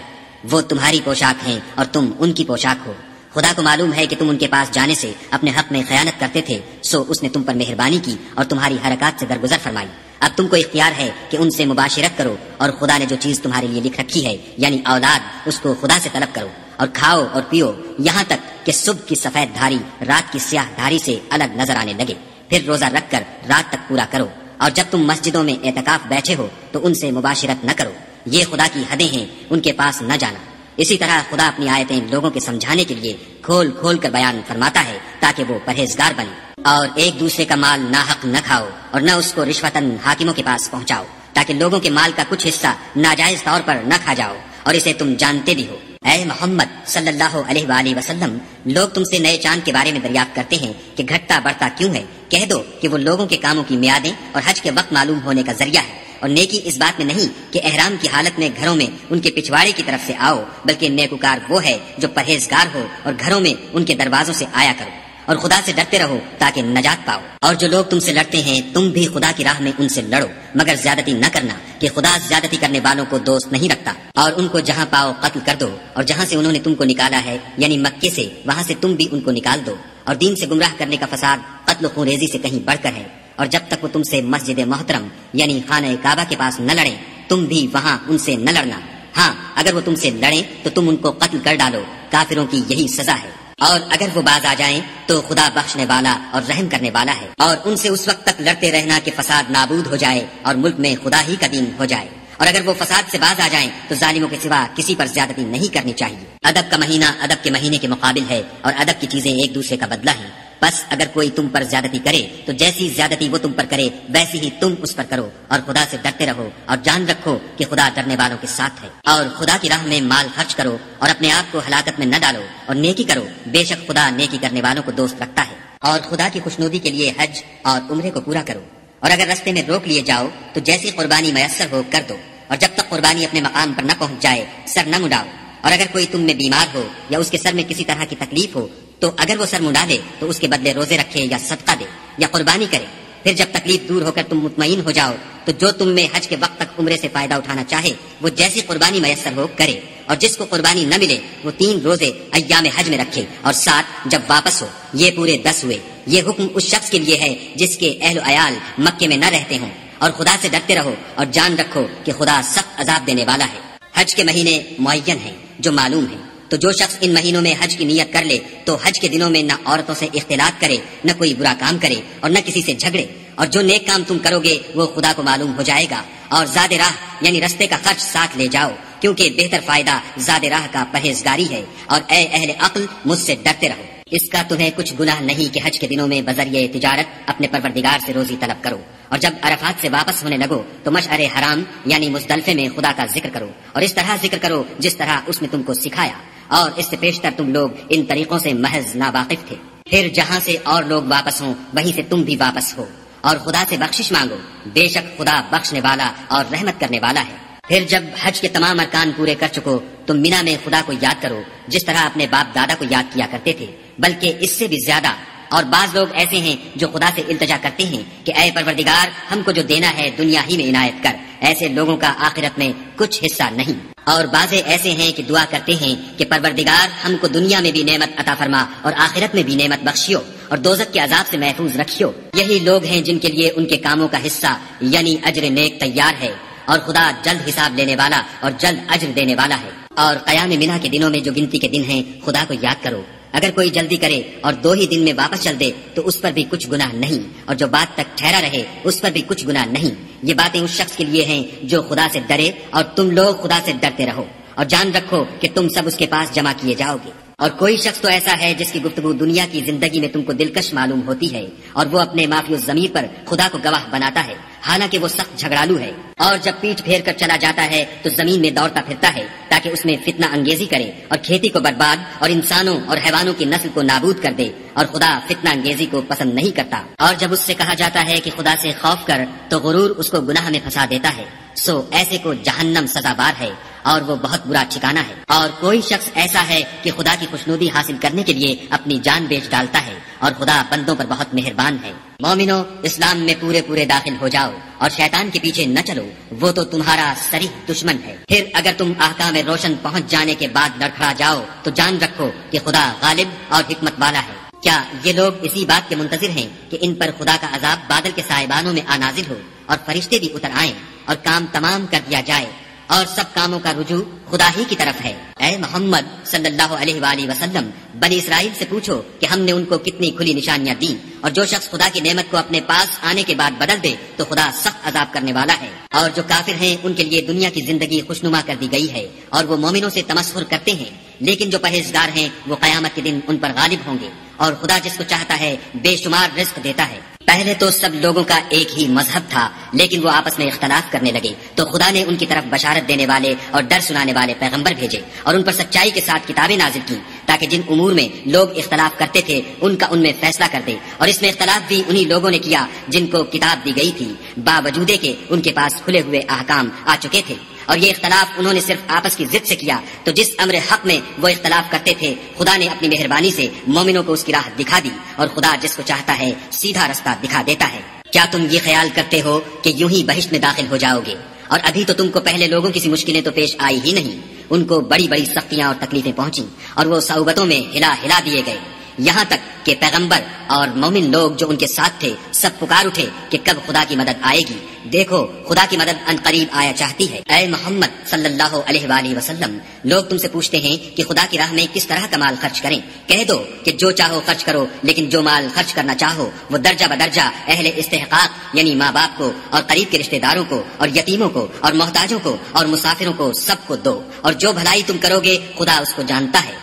وہ تمہاری پوشاک ہیں اور تم ان کی پوشاک ہو۔ خدا کو معلوم ہے کہ تم ان کے پاس جانے سے اپنے حق میں خیانت کرتے تھے، سو اس نے تم پر مہربانی کی اور تمہاری حرکات سے درگزر فرمائی۔ اب تم کو اختیار ہے کہ ان سے مباشرت کرو اور خدا نے جو چیز تمہارے لیے لکھ رکھی ہے یعنی اولاد، اس کو خدا سے طلب کرو اور کھاؤ اور پیو یہاں تک کہ صبح کی سفید دھاری، رات کی سیاہ دھاری سے الگ نظر آنے لگے۔ پھر روزہ رکھ کر رات تک پورا کرو اور جب تم مسجدوں میں اعتکاف بیٹھے ہو تو ان سے مباشرت نہ کرو۔ یہ خدا کی حدیں ہیں، ان کے پاس نہ جانا۔ اسی طرح خدا اپنی آیتیں لوگوں کے سمجھانے کے لیے کھول کھول کر بیان فرماتا ہے تاکہ وہ پرہیزگار بنے۔ اور ایک دوسرے کا مال نہ حق نہ کھاؤ اور نہ اس کو رشوتن حاکموں کے پاس پہنچاؤ تاکہ لوگوں کے مال کا کچھ حصہ ناجائز طور پر نہ کھا جاؤ اور اسے تم جانتے بھی ہو۔ اے محمد صلی اللہ علیہ وآلہ وسلم، لوگ تم سے نئے چاند کے بارے میں دریافت کرتے ہیں کہ گھٹتا بڑھتا کیوں ہے؟ کہہ دو کہ وہ لوگوں کے کاموں کی میادیں اور حج کے وقت معلوم ہونے کا ذریعہ ہے۔ اور نیکی اس بات میں نہیں کہ احرام کی حالت میں گھروں میں ان کے پچھواڑے کی طرف سے آؤ، بلکہ نیکوکار وہ ہے جو پرہیزگار ہو اور گھروں میں ان کے دروازوں سے آیا کرو اور خدا سے ڈرتے رہو تاکہ نجات پاؤ۔ اور جو لوگ تم سے لڑتے ہیں، تم بھی خدا کی راہ میں ان سے لڑو، مگر زیادتی نہ کرنا کہ خدا زیادتی کرنے والوں کو دوست نہیں رکھتا۔ اور ان کو جہاں پاؤ قتل کر دو، اور جہاں سے انہوں نے تم کو نکالا ہے یعنی مکے سے، وہاں سے تم بھی ان کو نکال دو۔ اور دین سے گمراہ کرنے کا فساد قتل خونریزی سے کہیں بڑھ کر ہے۔ اور جب تک وہ تم سے مسجد محترم یعنی خانہ کعبہ کے پاس نہ لڑیں تم بھی وہاں ان سے نہ لڑنا۔ ہاں اگر وہ تم سے لڑیں تو تم ان کو قتل کر ڈالو، کافروں کی یہی سزا ہے۔ اور اگر وہ باز آ جائیں تو خدا بخشنے والا اور رحم کرنے والا ہے۔ اور ان سے اس وقت تک لڑتے رہنا کہ فساد نابود ہو جائے اور ملک میں خدا ہی کا دین ہو جائے۔ اور اگر وہ فساد سے باز آ جائیں تو ظالموں کے سوا کسی پر زیادتی نہیں کرنی چاہیے۔ ادب کا مہینہ ادب کے مہینے کے مقابل ہے اور ادب کی چیزیں ایک دوسرے کا بدلہ ہے بس اگر کوئی تم پر زیادتی کرے، تو جیسی زیادتی وہ تم پر کرے، ویسی ہی تم اس پر کرو اور خدا سے ڈرتے رہو اور جان رکھو کہ خدا ڈرنے والوں کے ساتھ ہے اور خدا کی راہ میں مال خرچ کرو اور اپنے آپ کو ہلاکت میں نہ ڈالو اور نیکی کرو۔ بے شک خدا نیکی کرنے والوں کو دوست رکھتا ہے اور خدا کی خوشنودی کے لیے حج اور عمرے کو پورا کرو۔ اور اگر رستے میں روک لیے جاؤ، تو جیسی قربانی میسر ہو کر دو اور جب تک قربانی اپنے مقام پر نہ پہنچ جائے، سر نہ مڈاؤ۔ اور اگر کوئی تم میں بیمار ہو یا اس کے سر میں کسی طرح کی تکلیف ہو تو اگر وہ سر منڈا دے، تو اس کے بدلے روزے رکھے یا صدقہ دے یا قربانی کرے۔ پھر جب تکلیف دور ہو کر تم مطمئن ہو جاؤ، تو جو تم میں حج کے وقت تک عمرے سے فائدہ اٹھانا چاہے، وہ جیسی قربانی میسر ہو کرے۔ اور جس کو قربانی نہ ملے، وہ تین روزے ایام حج میں رکھے۔ اور سات جب واپس ہو، یہ پورے دس ہوئے۔ یہ حکم اس شخص کے لیے ہے جس کے اہل و عیال مکے میں نہ رہتے ہوں۔ اور خدا سے ڈرتے رہو اور جان رکھو کہ خدا سخت عذاب دینے والا ہے۔ حج کے مہینے معین ہیں، جو معلوم ہیں۔ تو جو شخص ان مہینوں میں حج کی نیت کر لے، تو حج کے دنوں میں نہ عورتوں سے اختلاط کرے، نہ کوئی برا کام کرے اور نہ کسی سے جھگڑے۔ اور جو نیک کام تم کرو گے، وہ خدا کو معلوم ہو جائے گا۔ اور زیادہ راہ یعنی رستے کا خرچ ساتھ لے جاؤ، کیونکہ بہتر فائدہ زیادہ راہ کا پرہیزگاری ہے۔ اور اے اہل عقل، مجھ سے ڈرتے رہو۔ اس کا تمہیں کچھ گناہ نہیں کہ حج کے دنوں میں بذریعہ تجارت اپنے پروردگار سے روزی طلب کرو۔ اور جب عرفات سے واپس ہونے لگو، تو مشعر حرام یعنی مزدلفے میں خدا کا ذکر کرو۔ اور اس طرح ذکر کرو جس طرح اس نے تم کو سکھایا۔ اور اس سے پیشتر تم لوگ ان طریقوں سے محض ناواقف تھے۔ پھر جہاں سے اور لوگ واپس ہوں، وہیں سے تم بھی واپس ہو۔ اور خدا سے بخشش مانگو، بے شک خدا بخشنے والا اور رحمت کرنے والا ہے۔ پھر جب حج کے تمام ارکان پورے کر چکو، تم مینا میں خدا کو یاد کرو، جس طرح اپنے باپ دادا کو یاد کیا کرتے تھے۔ بلکہ اس سے بھی زیادہ۔ اور بعض لوگ ایسے ہیں جو خدا سے التجا کرتے ہیں کہ، اے پروردگار، ہم کو جو دینا ہے دنیا ہی میں عنایت کر۔ ایسے لوگوں کا آخرت میں کچھ حصہ نہیں۔ اور بعض ایسے ہیں کہ دعا کرتے ہیں کہ پروردگار ہم کو دنیا میں بھی نعمت عطا فرما اور آخرت میں بھی نعمت بخشیو اور دوزک کے عذاب سے محفوظ رکھیو۔ یہی لوگ ہیں جن کے لیے ان کے کاموں کا حصہ یعنی اجر نیک تیار ہے اور خدا جلد حساب لینے والا اور جلد اجر دینے والا ہے۔ اور قیام منا کے دنوں میں جو گنتی کے دن ہیں خدا کو یاد کرو۔ اگر کوئی جلدی کرے اور دو ہی دن میں واپس چل دے تو اس پر بھی کچھ گناہ نہیں اور جو بات تک ٹھہرا رہے اس پر بھی کچھ گناہ نہیں یہ باتیں اس شخص کے لیے ہیں جو خدا سے ڈرے اور تم لوگ خدا سے ڈرتے رہو اور جان رکھو کہ تم سب اس کے پاس جمع کیے جاؤ گے اور کوئی شخص تو ایسا ہے جس کی گفتگو دنیا کی زندگی میں تم کو دلکش معلوم ہوتی ہے اور وہ اپنے معافی ضمیر پر خدا کو گواہ بناتا ہے حالانکہ وہ سخت جھگڑالو ہے۔ اور جب پیٹ پھیر کر چلا جاتا ہے، تو زمین میں دوڑتا پھرتا ہے، تاکہ اس میں فتنہ انگیزی کرے اور کھیتی کو برباد اور انسانوں اور حیوانوں کی نسل کو نابود کر دے اور خدا فتنہ انگیزی کو پسند نہیں کرتا۔ اور جب اس سے کہا جاتا ہے کہ خدا سے خوف کر، تو غرور اس کو گناہ میں پھنسا دیتا ہے۔ سو ایسے کو جہنم سزا بار ہے۔ اور وہ بہت برا ٹھکانا ہے۔ اور کوئی شخص ایسا ہے کہ خدا کی خوشنودی حاصل کرنے کے لیے اپنی جان بیچ ڈالتا ہے اور خدا بندوں پر بہت مہربان ہے۔ مومنو، اسلام میں پورے پورے داخل ہو جاؤ اور شیطان کے پیچھے نہ چلو۔ وہ تو تمہارا سریح دشمن ہے۔ پھر اگر تم احکام روشن پہنچ جانے کے بعد لڑکھڑا جاؤ، تو جان رکھو کہ خدا غالب اور حکمت والا ہے۔ کیا یہ لوگ اسی بات کے منتظر ہیں کہ ان پر خدا کا عذاب بادل کے صاحبانوں میں آنازل ہو اور فرشتے بھی اتر آئیں اور کام تمام کر دیا جائے؟ اور سب کاموں کا رجوع خدا ہی کی طرف ہے۔ اے محمد صلی اللہ علیہ وآلہ وسلم، بنی اسرائیل سے پوچھو کہ ہم نے ان کو کتنی کھلی نشانیاں دی اور جو شخص خدا کی نعمت کو اپنے پاس آنے کے بعد بدل دے تو خدا سخت عذاب کرنے والا ہے۔ اور جو کافر ہیں، ان کے لیے دنیا کی زندگی خوشنما کر دی گئی ہے اور وہ مومنوں سے تمسفر کرتے ہیں۔ لیکن جو پرہیزگار ہیں، وہ قیامت کے دن ان پر غالب ہوں گے اور خدا جس کو چاہتا ہے، بے شمار رزق دیتا ہے۔ پہلے تو سب لوگوں کا ایک ہی مذہب تھا، لیکن وہ آپس میں اختلاف کرنے لگے۔ تو خدا نے ان کی طرف بشارت دینے والے اور ڈر سنانے والے پیغمبر بھیجے اور ان پر سچائی کے ساتھ کتابیں نازل کی تاکہ جن امور میں لوگ اختلاف کرتے تھے، ان کا ان میں فیصلہ کر دے۔ اور اس میں اختلاف بھی انہی لوگوں نے کیا جن کو کتاب دی گئی تھی باوجود کے ان کے پاس کھلے ہوئے احکام آ چکے تھے۔ اور یہ اختلاف انہوں نے صرف آپس کی ضد سے کیا۔ تو جس امر حق میں وہ اختلاف کرتے تھے، خدا نے اپنی مہربانی سے مومنوں کو اس کی راہ دکھا دی اور خدا جس کو چاہتا ہے، سیدھا رستہ دکھا دیتا ہے۔ کیا تم یہ خیال کرتے ہو کہ یوں ہی بہشت میں داخل ہو جاؤ گے؟ اور ابھی تو تم کو پہلے لوگوں کی سی مشکلیں تو پیش آئی ہی نہیں۔ ان کو بڑی بڑی سختیاں اور تکلیفیں پہنچی اور وہ صحبتوں میں ہلا ہلا دیے گئے۔ یہاں تک کہ پیغمبر اور مومن لوگ جو ان کے ساتھ تھے، سب پکار اٹھے کہ کب خدا کی مدد آئے گی۔ دیکھو، خدا کی مدد ان قریب آیا چاہتی ہے۔ اے محمد صلی اللہ علیہ وآلہ وسلم، لوگ تم سے پوچھتے ہیں کہ خدا کی راہ میں کس طرح کا مال خرچ کریں۔ کہہ دو کہ جو چاہو خرچ کرو، لیکن جو مال خرچ کرنا چاہو، وہ درجہ بدرجہ اہل استحقاق یعنی ماں باپ کو اور قریب کے رشتہ داروں کو اور یتیموں کو اور محتاجوں کو اور مسافروں کو سب کو دو۔ اور جو بھلائی تم کرو گے، خدا اس کو جانتا ہے۔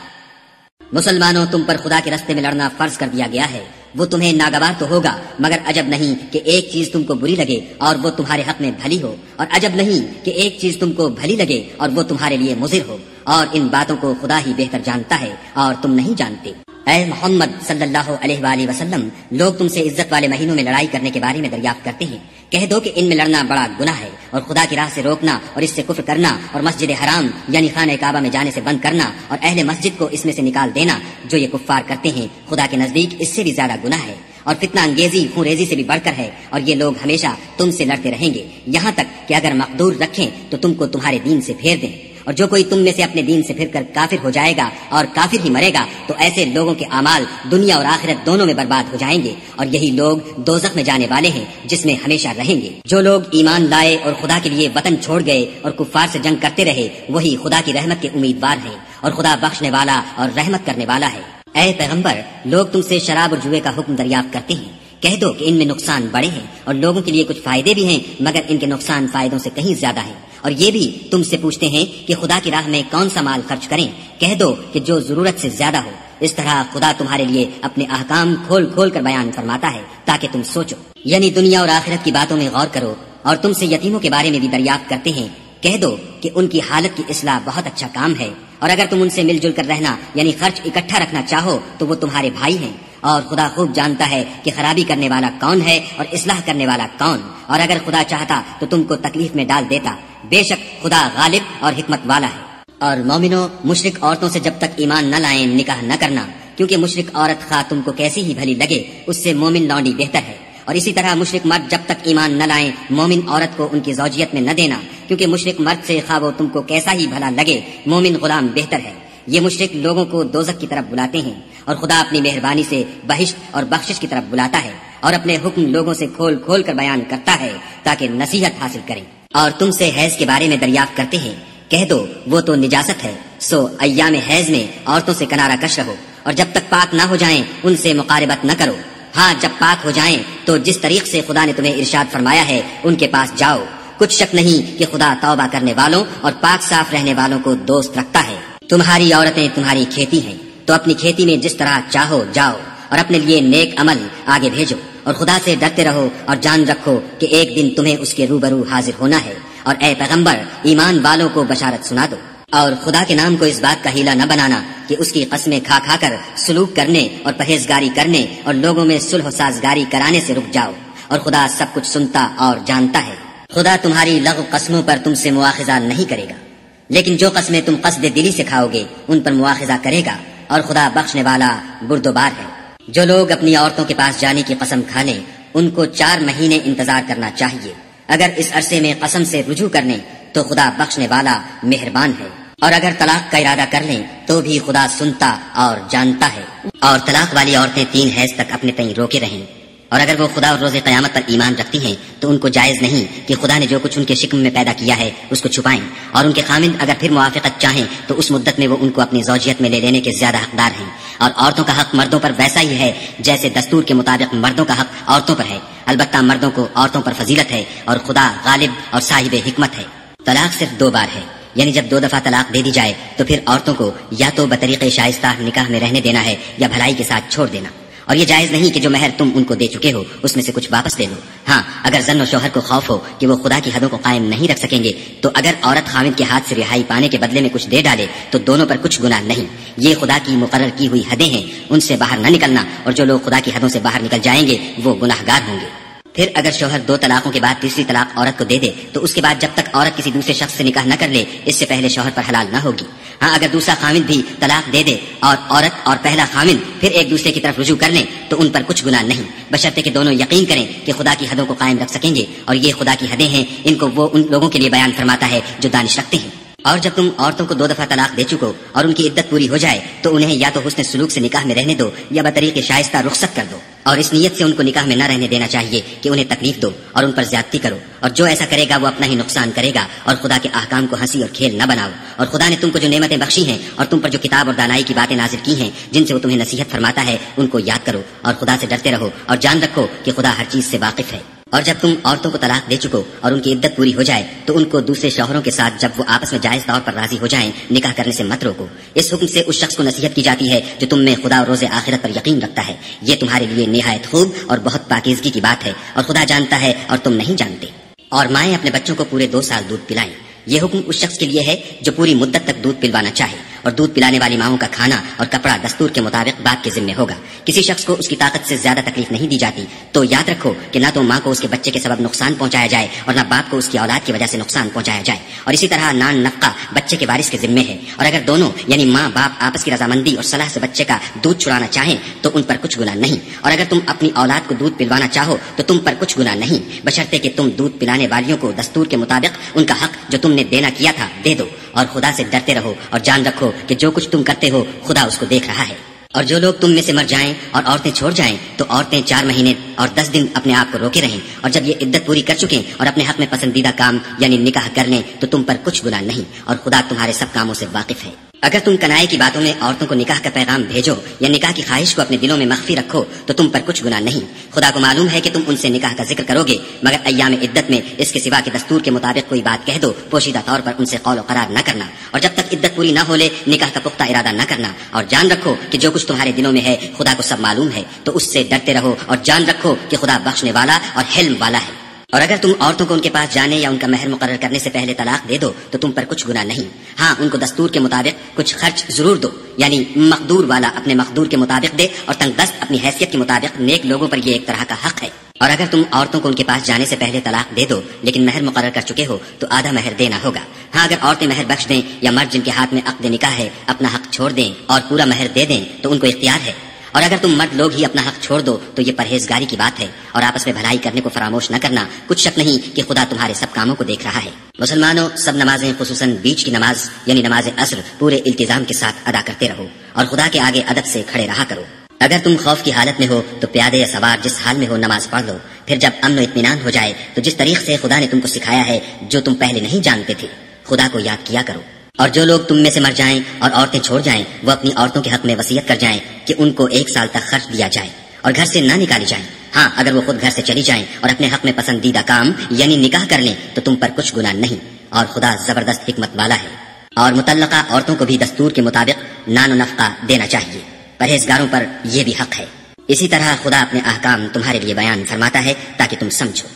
مسلمانوں تم پر خدا کے رستے میں لڑنا فرض کر دیا گیا ہے۔ وہ تمہیں ناگوار تو ہوگا، مگر عجب نہیں کہ ایک چیز تم کو بری لگے اور وہ تمہارے حق میں بھلی ہو۔ اور عجب نہیں کہ ایک چیز تم کو بھلی لگے اور وہ تمہارے لیے مضر ہو۔ اور ان باتوں کو خدا ہی بہتر جانتا ہے اور تم نہیں جانتے۔ اے محمد صلی اللہ علیہ وآلہ وسلم، لوگ تم سے عزت والے مہینوں میں لڑائی کرنے کے بارے میں دریافت کرتے ہیں۔ کہہ دو کہ ان میں لڑنا بڑا گناہ ہے اور خدا کی راہ سے روکنا اور اس سے کفر کرنا اور مسجد حرام یعنی خانہ کعبہ میں جانے سے بند کرنا اور اہل مسجد کو اس میں سے نکال دینا جو یہ کفار کرتے ہیں، خدا کے نزدیک اس سے بھی زیادہ گناہ ہے اور فتنہ انگیزی، خون ریزی سے بھی بڑھ کر ہے اور یہ لوگ ہمیشہ تم سے لڑتے رہیں گے۔ یہاں تک کہ اگر مقدور رکھیں تو تم کو تمہارے دین سے پھیر دیں۔ اور جو کوئی تم میں سے اپنے دین سے پھر کر کافر ہو جائے گا اور کافر ہی مرے گا، تو ایسے لوگوں کے اعمال دنیا اور آخرت دونوں میں برباد ہو جائیں گے اور یہی لوگ دوزخ میں جانے والے ہیں جس میں ہمیشہ رہیں گے۔ جو لوگ ایمان لائے اور خدا کے لیے وطن چھوڑ گئے اور کفار سے جنگ کرتے رہے، وہی خدا کی رحمت کے امیدوار ہیں اور خدا بخشنے والا اور رحمت کرنے والا ہے۔ اے پیغمبر، لوگ تم سے شراب اور جوئے کا حکم دریافت کرتے ہیں۔ کہہ دو کہ ان میں نقصان بڑے ہیں اور لوگوں کے لیے کچھ فائدے بھی ہیں، مگر ان کے نقصان فائدوں سے کہیں زیادہ ہیں۔ اور یہ بھی تم سے پوچھتے ہیں کہ خدا کی راہ میں کون سا مال خرچ کریں۔ کہہ دو کہ جو ضرورت سے زیادہ ہو۔ اس طرح خدا تمہارے لیے اپنے احکام کھول کھول کر بیان فرماتا ہے تاکہ تم سوچو۔ یعنی دنیا اور آخرت کی باتوں میں غور کرو اور تم سے یتیموں کے بارے میں بھی دریافت کرتے ہیں۔ کہہ دو کہ ان کی حالت کی اصلاح بہت اچھا کام ہے اور اگر تم ان سے مل جل کر رہنا یعنی خرچ اکٹھا رکھنا چاہو، تو وہ تمہارے بھائی ہیں۔ اور خدا خوب جانتا ہے کہ خرابی کرنے والا کون ہے اور اصلاح کرنے والا کون۔ اور اگر خدا چاہتا تو تم کو تکلیف میں ڈال دیتا۔ بے شک خدا غالب اور حکمت والا ہے۔ اور مومنو مشرق عورتوں سے جب تک ایمان نہ لائیں، نکاح نہ کرنا۔ کیونکہ مشرق عورت خواہ تم کو کیسی ہی بھلی لگے، اس سے مومن لانڈی بہتر ہے۔ اور اسی طرح مشرق مرد جب تک ایمان نہ لائیں، مومن عورت کو ان کی زوجیت میں نہ دینا۔ کیونکہ مشرق مرد سے خواہ وہ تم کو کیسا ہی بھلا لگے، مومن غلام بہتر ہے۔ یہ مشرق لوگوں کو دوزک کی طرف بلاتے ہیں اور خدا اپنی مہربانی سے بہشت اور بخشش کی طرف بلاتا ہے اور اپنے حکم لوگوں سے کھول کھول کر بیان کرتا ہے تاکہ نصیحت حاصل کریں۔ اور تم سے حیض کے بارے میں دریافت کرتے ہیں۔ کہہ دو، وہ تو نجاست ہے۔ سو ایام حیض میں عورتوں سے کنارہ کش رہو اور جب تک پاک نہ ہو جائیں، ان سے مقاربت نہ کرو۔ ہاں جب پاک ہو جائیں، تو جس طریق سے خدا نے تمہیں ارشاد فرمایا ہے، ان کے پاس جاؤ۔ کچھ شک نہیں کہ خدا توبہ کرنے والوں اور پاک صاف رہنے والوں کو دوست رکھتا ہے۔ تمہاری عورتیں تمہاری کھیتی ہیں، تو اپنی کھیتی میں جس طرح چاہو جاؤ اور اپنے لیے نیک عمل آگے بھیجو اور خدا سے ڈرتے رہو اور جان رکھو کہ ایک دن تمہیں اس کے روبرو حاضر ہونا ہے اور اے پیغمبر، ایمان والوں کو بشارت سنا دو۔ اور خدا کے نام کو اس بات کا ہیلا نہ بنانا کہ اس کی قسمیں کھا کھا کر سلوک کرنے اور پرہیزگاری کرنے اور لوگوں میں سلح و سازگاری کرانے سے رک جاؤ۔ اور خدا سب کچھ سنتا اور جانتا ہے۔ خدا تمہاری لغو قسموں پر تم سے مواخذہ نہیں کرے گا۔ لیکن جو قسمیں تم قصد دلی سے کھاؤ گے، ان پر مواخذہ کرے گا اور خدا بخشنے والا بردوبار ہے۔ جو لوگ اپنی عورتوں کے پاس جانے کی قسم کھا لیں، ان کو چار مہینے انتظار کرنا چاہیے۔ اگر اس عرصے میں قسم سے رجوع کر لیں، تو خدا بخشنے والا مہربان ہے۔ اور اگر طلاق کا ارادہ کر لیں، تو بھی خدا سنتا اور جانتا ہے۔ اور طلاق والی عورتیں تین حیض تک اپنے تئیں روکے رہیں۔ اور اگر وہ خدا اور روز قیامت پر ایمان رکھتی ہیں، تو ان کو جائز نہیں کہ خدا نے جو کچھ ان کے شکم میں پیدا کیا ہے، اس کو چھپائیں۔ اور ان کے خامند اگر پھر موافقت چاہیں، تو اس مدت میں وہ ان کو اپنی زوجیت میں لے لینے کے زیادہ حقدار ہیں۔ اور عورتوں کا حق مردوں پر ویسا ہی ہے، جیسے دستور کے مطابق مردوں کا حق عورتوں پر ہے۔ البتہ مردوں کو عورتوں پر فضیلت ہے اور خدا غالب اور صاحب حکمت ہے۔ طلاق صرف دو بار ہے یعنی جب دو دفعہ طلاق دے دی جائے، تو پھر عورتوں کو یا تو بطریق شائستہ نکاح میں رہنے دینا ہے یا بھلائی کے ساتھ چھوڑ دینا۔ اور یہ جائز نہیں کہ جو مہر تم ان کو دے چکے ہو، اس میں سے کچھ واپس لے لو ہاں اگر زن و شوہر کو خوف ہو کہ وہ خدا کی حدوں کو قائم نہیں رکھ سکیں گے، تو اگر عورت خامد کے ہاتھ سے رہائی پانے کے بدلے میں کچھ دے ڈالے، تو دونوں پر کچھ گناہ نہیں۔ یہ خدا کی مقرر کی ہوئی حدیں ہیں، ان سے باہر نہ نکلنا، اور جو لوگ خدا کی حدوں سے باہر نکل جائیں گے، وہ گناہ گار ہوں گے۔ پھر اگر شوہر دو طلاقوں کے بعد تیسری طلاق عورت کو دے دے، تو اس کے بعد جب تک عورت کسی دوسرے شخص سے نکاح نہ کر لے، اس سے پہلے شوہر پر حلال نہ ہوگی۔ ہاں اگر دوسرا خامد بھی طلاق دے دے اور عورت اور پہلا خامد پھر ایک دوسرے کی طرف رجوع کر لیں، تو ان پر کچھ گناہ نہیں۔ بشرطے کہ دونوں یقین کریں کہ خدا کی حدوں کو قائم رکھ سکیں گے اور یہ خدا کی حدیں ہیں، ان کو وہ ان لوگوں کے لیے بیان فرماتا ہے جو دانش رکھتے ہیں۔ اور جب تم عورتوں کو دو دفعہ طلاق دے چکو اور ان کی عدت پوری ہو جائے، تو انہیں یا تو حسن سلوک سے نکاح میں رہنے دو یا بطریق شائستہ رخصت کر دو۔ اور اس نیت سے ان کو نکاح میں نہ رہنے دینا چاہیے کہ انہیں تکلیف دو اور ان پر زیادتی کرو اور جو ایسا کرے گا وہ اپنا ہی نقصان کرے گا اور خدا کے احکام کو ہنسی اور کھیل نہ بناؤ اور خدا نے تم کو جو نعمتیں بخشی ہیں اور تم پر جو کتاب اور دانائی کی باتیں نازل کی ہیں جن سے وہ تمہیں نصیحت فرماتا ہے ان کو یاد کرو اور خدا سے ڈرتے رہو اور جان رکھو کہ خدا ہر چیز سے واقف ہے۔ اور جب تم عورتوں کو طلاق دے چکو اور ان کی عدت پوری ہو جائے، تو ان کو دوسرے شوہروں کے ساتھ جب وہ آپس میں جائز طور پر راضی ہو جائیں، نکاح کرنے سے مت روکو۔ اس حکم سے اس شخص کو نصیحت کی جاتی ہے جو تم میں خدا اور روز آخرت پر یقین رکھتا ہے۔ یہ تمہارے لیے نہایت خوب اور بہت پاکیزگی کی بات ہے اور خدا جانتا ہے اور تم نہیں جانتے۔ اور مائیں اپنے بچوں کو پورے دو سال دودھ پلائیں۔ یہ حکم اس شخص کے لیے ہے جو پوری مدت تک دودھ پلوانا چاہے۔ اور دودھ پلانے والی ماؤں کا کھانا اور کپڑا دستور کے مطابق باپ کے ذمہ ہوگا۔ کسی شخص کو اس کی طاقت سے زیادہ تکلیف نہیں دی جاتی۔ تو یاد رکھو کہ نہ تو ماں کو اس کے بچے کے سبب نقصان پہنچایا جائے اور نہ باپ کو اس کی اولاد کی وجہ سے نقصان پہنچایا جائے۔ اور اسی طرح نان نفقہ بچے کے وارث کے ذمے ہے۔ اور اگر دونوں یعنی ماں، باپ آپس کی رضامندی اور صلاح سے بچے کا دودھ چھڑانا چاہیں تو ان پر کچھ گنا نہیں۔ اور اگر تم اپنی اولاد کو دودھ پلوانا چاہو تو تم پر کچھ گنا نہیں۔ بشرطے کہ تم دودھ پلانے والیوں کو دستور کے مطابق ان کا حق جو تم نے دینا کیا تھا دے دو۔ اور خدا سے ڈرتے رہو اور جان رکھو کہ جو کچھ تم کرتے ہو، خدا اس کو دیکھ رہا ہے۔ اور جو لوگ تم میں سے مر جائیں اور عورتیں چھوڑ جائیں، تو عورتیں چار مہینے اور دس دن اپنے آپ کو روکے رہیں۔ اور جب یہ عدت پوری کر چکیں اور اپنے حق میں پسندیدہ کام یعنی نکاح کر لیں، تو تم پر کچھ گناہ نہیں۔ اور خدا تمہارے سب کاموں سے واقف ہے۔ اگر تم کنائے کی باتوں میں عورتوں کو نکاح کا پیغام بھیجو یا نکاح کی خواہش کو اپنے دلوں میں مخفی رکھو، تو تم پر کچھ گناہ نہیں۔ خدا کو معلوم ہے کہ تم ان سے نکاح کا ذکر کرو گے، مگر ایام عدت میں اس کے سوا کے دستور کے مطابق کوئی بات کہہ دو، پوشیدہ طور پر ان سے قول و قرار نہ کرنا۔ اور جب تک عدت پوری نہ ہو لے، نکاح کا پختہ ارادہ نہ کرنا۔ اور جان رکھو کہ جو کچھ تمہارے دلوں میں ہے، خدا کو سب معلوم ہے، تو اس سے ڈرتے رہو۔ اور جان رکھو کہ خدا بخشنے والا اور حلم والا ہے۔ اور اگر تم عورتوں کو ان کے پاس جانے یا ان کا مہر مقرر کرنے سے پہلے طلاق دے دو، تو تم پر کچھ گنا نہیں۔ ہاں ان کو دستور کے مطابق کچھ خرچ ضرور دو یعنی مقدور والا اپنے مقدور کے مطابق دے اور تنگ دست اپنی حیثیت کے مطابق نیک لوگوں پر یہ ایک طرح کا حق ہے۔ اور اگر تم عورتوں کو ان کے پاس جانے سے پہلے طلاق دے دو، لیکن مہر مقرر کر چکے ہو، تو آدھا مہر دینا ہوگا۔ ہاں اگر عورتیں مہر بخش دیں یا مرد جن کے ہاتھ میں عقد نکاح ہے، اپنا حق چھوڑ دیں اور پورا مہر دے دیں، تو ان کو اختیار ہے۔ اور اگر تم مرد لوگ ہی اپنا حق چھوڑ دو، تو یہ پرہیزگاری کی بات ہے۔ اور آپس میں بھلائی کرنے کو فراموش نہ کرنا، کچھ شک نہیں کہ خدا تمہارے سب کاموں کو دیکھ رہا ہے۔ مسلمانوں، سب نمازیں خصوصاً بیچ کی نماز یعنی نماز اثر پورے التظام کے ساتھ ادا کرتے رہو۔ اور خدا کے آگے ادب سے کھڑے رہا کرو۔ اگر تم خوف کی حالت میں ہو، تو پیادے یا سوار جس حال میں ہو نماز پڑھ لو۔ پھر جب امن و اطمینان ہو جائے، تو جس طریقے سے خدا نے تم کو سکھایا ہے، جو تم پہلے نہیں جانتے تھے، خدا کو یاد کیا کرو۔ اور جو لوگ تم میں سے مر جائیں اور عورتیں چھوڑ جائیں، وہ اپنی عورتوں کے حق میں وسیعت کر جائیں کہ ان کو ایک سال تک خرچ دیا جائے اور گھر سے نہ نکالی جائیں۔ ہاں اگر وہ خود گھر سے چلی جائیں اور اپنے حق میں پسندیدہ کام یعنی نکاح کر لیں، تو تم پر کچھ گناہ نہیں۔ اور خدا زبردست حکمت والا ہے۔ اور متعلقہ عورتوں کو بھی دستور کے مطابق نان و نفقہ دینا چاہیے۔ پرہیزگاروں پر یہ بھی حق ہے۔ اسی طرح خدا اپنے احکام تمہارے لیے بیان فرماتا ہے تاکہ تم سمجھو۔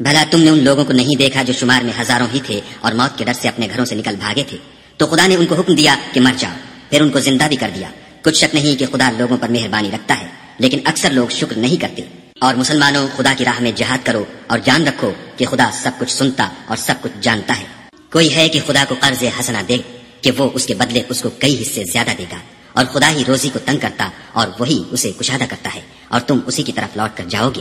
بھلا تم نے ان لوگوں کو نہیں دیکھا جو شمار میں ہزاروں ہی تھے اور موت کے ڈر سے اپنے گھروں سے نکل بھاگے تھے۔ تو خدا نے ان کو حکم دیا کہ مر جاؤ، پھر ان کو زندہ بھی کر دیا۔ کچھ شک نہیں کہ خدا لوگوں پر مہربانی رکھتا ہے، لیکن اکثر لوگ شکر نہیں کرتے۔ اور مسلمانوں، خدا کی راہ میں جہاد کرو اور جان رکھو کہ خدا سب کچھ سنتا اور سب کچھ جانتا ہے۔ کوئی ہے کہ خدا کو قرض حسنا دے کہ وہ اس کے بدلے اس کو کئی حصے زیادہ دے گا، اور خدا ہی روزی کو تنگ کرتا اور وہی اسے کشادہ کرتا ہے اور تم اسی کی طرف لوٹ کر جاؤ گے۔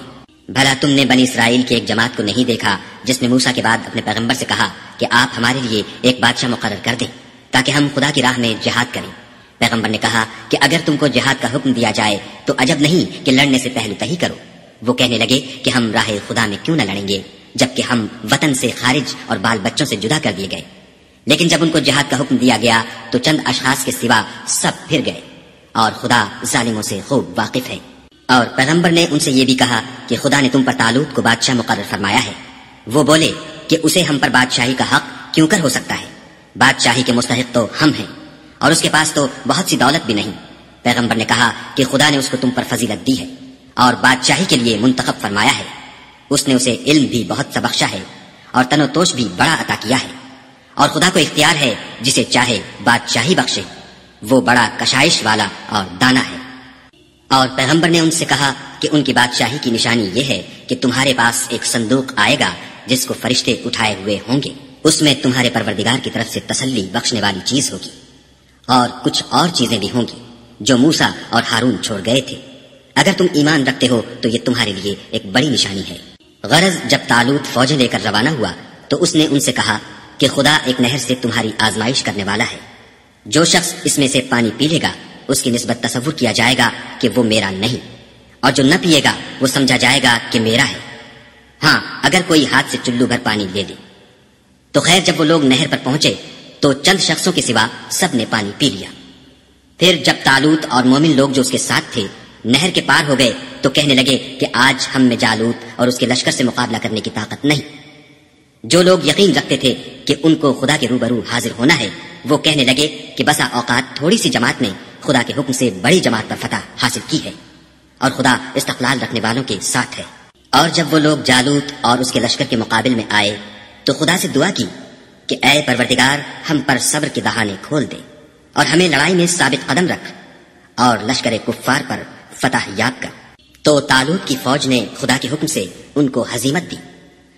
بھلا تم نے بنی اسرائیل کی ایک جماعت کو نہیں دیکھا جس نے موسا کے بعد اپنے پیغمبر سے کہا کہ آپ ہمارے لیے ایک بادشاہ مقرر کر دیں۔ تاکہ ہم خدا کی راہ میں جہاد کریں۔ پیغمبر نے کہا کہ اگر تم کو جہاد کا حکم دیا جائے تو عجب نہیں کہ لڑنے سے پہلے تہی کرو۔ وہ کہنے لگے کہ ہم راہ خدا میں کیوں نہ لڑیں گے، جبکہ ہم وطن سے خارج اور بال بچوں سے جدا کر دیے گئے۔ لیکن جب ان کو جہاد کا حکم دیا گیا تو چند اشخاص کے سوا سب پھر گئے اور خدا ظالموں سے خوب واقف ہے۔ اور پیغمبر نے ان سے یہ بھی کہا کہ خدا نے تم پر تعلق کو بادشاہ مقرر فرمایا ہے۔ وہ بولے کہ اسے ہم پر بادشاہی کا حق کیوں کر ہو سکتا ہے؟ بادشاہی کے مستحق تو ہم ہیں۔ اور اس کے پاس تو بہت سی دولت بھی نہیں۔ پیغمبر نے کہا کہ خدا نے اس کو تم پر فضیلت دی ہے اور بادشاہی کے لیے منتخب فرمایا ہے۔ اس نے اسے علم بھی بہت سا بخشا ہے اور تن و توش بھی بڑا عطا کیا ہے۔ اور خدا کو اختیار ہے جسے چاہے بادشاہی بخشے۔ وہ بڑا کشائش والا اور دانا ہے۔ اور پیغمبر نے ان سے کہا کہ ان کی بادشاہی کی نشانی یہ ہے کہ تمہارے پاس ایک صندوق آئے گا جس کو فرشتے اٹھائے ہوئے ہوں گے۔ اس میں تمہارے پروردگار کی طرف سے تسلی بخشنے والی چیز ہوگی اور کچھ اور چیزیں بھی ہوں گی جو موسا اور ہارون چھوڑ گئے تھے۔ اگر تم ایمان رکھتے ہو تو یہ تمہارے لیے ایک بڑی نشانی ہے۔ غرض جب تالوت فوجیں لے کر روانہ ہوا تو اس نے ان سے کہا کہ خدا ایک نہر سے تمہاری آزمائش کرنے والا ہے۔ جو شخص اس میں سے پانی پی لے گا، اس کی نسبت تصور کیا جائے گا کہ وہ میرا نہیں اور جو نہ پیے گا، وہ سمجھا جائے گا کہ میرا ہے۔ ہاں اگر کوئی ہاتھ سے چلو بھر پانی لے لے۔ تو خیر جب وہ لوگ نہر پر پہنچے تو چند شخصوں کے سوا سب نے پانی پی لیا۔ پھر جب تالوت اور مومن لوگ جو اس کے ساتھ تھے نہر کے پار ہو گئے تو کہنے لگے کہ آج ہم میں جالوت اور اس کے لشکر سے مقابلہ کرنے کی طاقت نہیں۔ جو لوگ یقین رکھتے تھے کہ ان کو خدا کے روبرو حاضر ہونا ہے، وہ کہنے لگے کہ بسا اوقات تھوڑی سی جماعت نے خدا کے حکم سے بڑی جماعت پر فتح حاصل کی ہے اور خدا استقلال رکھنے والوں کے ساتھ ہے۔ اور جب وہ لوگ جالوت اور اس کے لشکر کے مقابل میں آئے تو خدا سے دعا کی کہ اے پروردگار، ہم پر صبر کے دہانے کھول دے اور ہمیں لڑائی میں ثابت قدم رکھ اور لشکر کفار پر فتح یاد کر۔ تو تالوت کی فوج نے خدا کے حکم سے ان کو حزیمت دی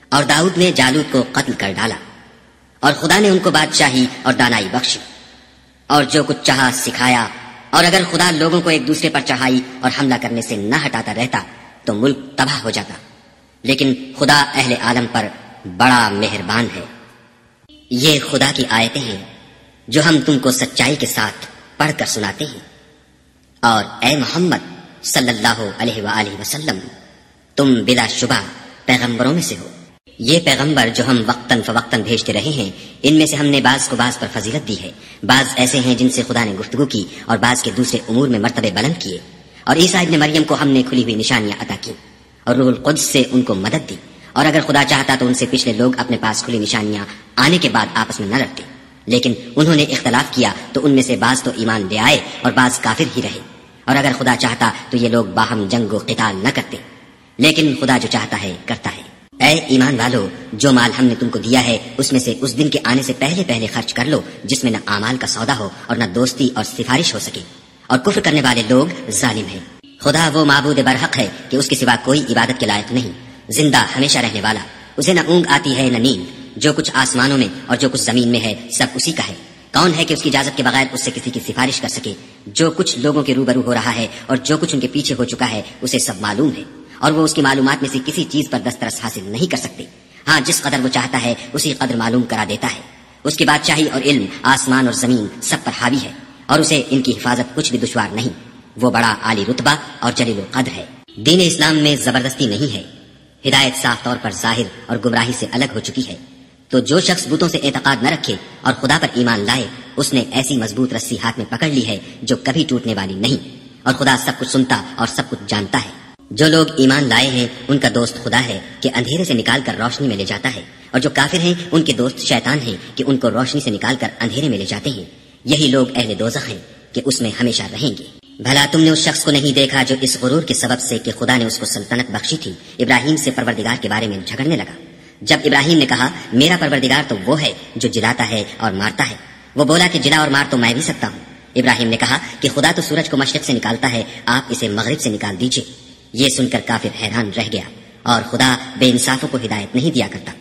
اور داؤد نے جالوت کو قتل کر ڈالا اور خدا نے ان کو بادشاہی اور دانائی بخشی اور جو کچھ چاہا سکھایا اور اگر خدا لوگوں کو ایک دوسرے پر چڑھائی اور حملہ کرنے سے نہ ہٹاتا رہتا تو ملک تباہ ہو جاتا۔ لیکن خدا اہل عالم پر بڑا مہربان ہے۔ یہ خدا کی آیتیں ہیں جو ہم تم کو سچائی کے ساتھ پڑھ کر سناتے ہیں۔ اور اے محمد صلی اللہ علیہ وآلہ وسلم، تم بلا شبہ پیغمبروں میں سے ہو۔ یہ پیغمبر جو ہم وقتاً فوقتاً بھیجتے رہے ہیں، ان میں سے ہم نے بعض کو بعض پر فضیلت دی ہے۔ بعض ایسے ہیں جن سے خدا نے گفتگو کی اور بعض کے دوسرے امور میں مرتبے بلند کیے۔ اور عیسائی ابن مریم کو ہم نے کھلی ہوئی نشانیاں عطا کی اور روح القدس سے ان کو مدد دی۔ اور اگر خدا چاہتا تو ان سے پچھلے لوگ اپنے پاس کھلی نشانیاں آنے کے بعد آپس میں نہ لڑتے لیکن انہوں نے اختلاف کیا تو ان میں سے بعض تو ایمان لے آئے اور بعض کافر ہی رہے۔ اور اگر خدا چاہتا تو یہ لوگ باہم جنگ و قتال نہ کرتے۔ لیکن خدا جو چاہتا ہے، کرتا ہے۔ اے ایمان والو، جو مال ہم نے تم کو دیا ہے، اس میں سے اس دن کے آنے سے پہلے پہلے خرچ کر لو، جس میں نہ امال کا سودا ہو اور نہ دوستی اور سفارش ہو سکے۔ اور کفر کرنے والے لوگ ظالم ہیں۔ خدا وہ معبود برحق ہے کہ اس کے سوا کوئی عبادت کے لائق نہیں۔ زندہ ہمیشہ رہنے والا۔ اسے نہ اونگ آتی ہے، نہ نیند۔ جو کچھ آسمانوں میں اور جو کچھ زمین میں ہے، سب اسی کا ہے۔ کون ہے کہ اس کی اجازت کے بغیر اس سے کسی کی سفارش کر سکے؟ جو کچھ لوگوں کے روبرو ہو رہا ہے اور جو کچھ ان کے پیچھے ہو چکا ہے، اسے سب معلوم ہے۔ اور وہ اس کی معلومات میں سے کسی چیز پر دسترس حاصل نہیں کر سکتے۔ ہاں جس قدر وہ چاہتا ہے، اسی قدر معلوم کرا دیتا ہے۔ اس کی بادشاہی اور علم، آسمان اور زمین، سب پر حاوی ہے۔ اور اسے ان کی حفاظت کچھ بھی دشوار نہیں۔ وہ بڑا عالی رتبہ اور جلیل و قدر ہے۔ دین اسلام میں زبردستی نہیں ہے۔ ہدایت صاف طور پر ظاہر اور گمراہی سے الگ ہو چکی ہے۔ تو جو شخص بتوں سے اعتقاد نہ رکھے اور خدا پر ایمان لائے، اس نے ایسی مضبوط رسی ہاتھ میں پکڑ لی ہے جو کبھی ٹوٹنے والی نہیں۔ اور خدا سب کچھ سنتا اور سب کچھ جانتا ہے۔ جو لوگ ایمان لائے ہیں، ان کا دوست خدا ہے کہ اندھیرے سے نکال کر روشنی میں لے جاتا ہے۔ اور جو کافر ہیں، ان کے دوست شیطان ہیں کہ ان کو روشنی سے نکال کر اندھیرے میں لے جاتے ہیں۔ یہی لوگ اہل دوزخ ہیں کہ اس میں ہمیشہ رہیں گے۔ بھلا تم نے اس شخص کو نہیں دیکھا جو اس غرور کے سبب سے کہ خدا نے اس کو سلطنت بخشی تھی، ابراہیم سے پروردگار کے بارے میں جھگڑنے لگا۔ جب ابراہیم نے کہا، میرا پروردگار تو وہ ہے جو جلاتا ہے اور مارتا ہے وہ بولا کہ جلا اور مار تو میں بھی سکتا ہوں۔ ابراہیم نے کہا کہ خدا تو سورج کو مشرق سے نکالتا ہے، آپ اسے مغرب سے نکال دیجیے یہ سن کر کافر حیران رہ گیا اور خدا بے انصافوں کو ہدایت نہیں دیا کرتا۔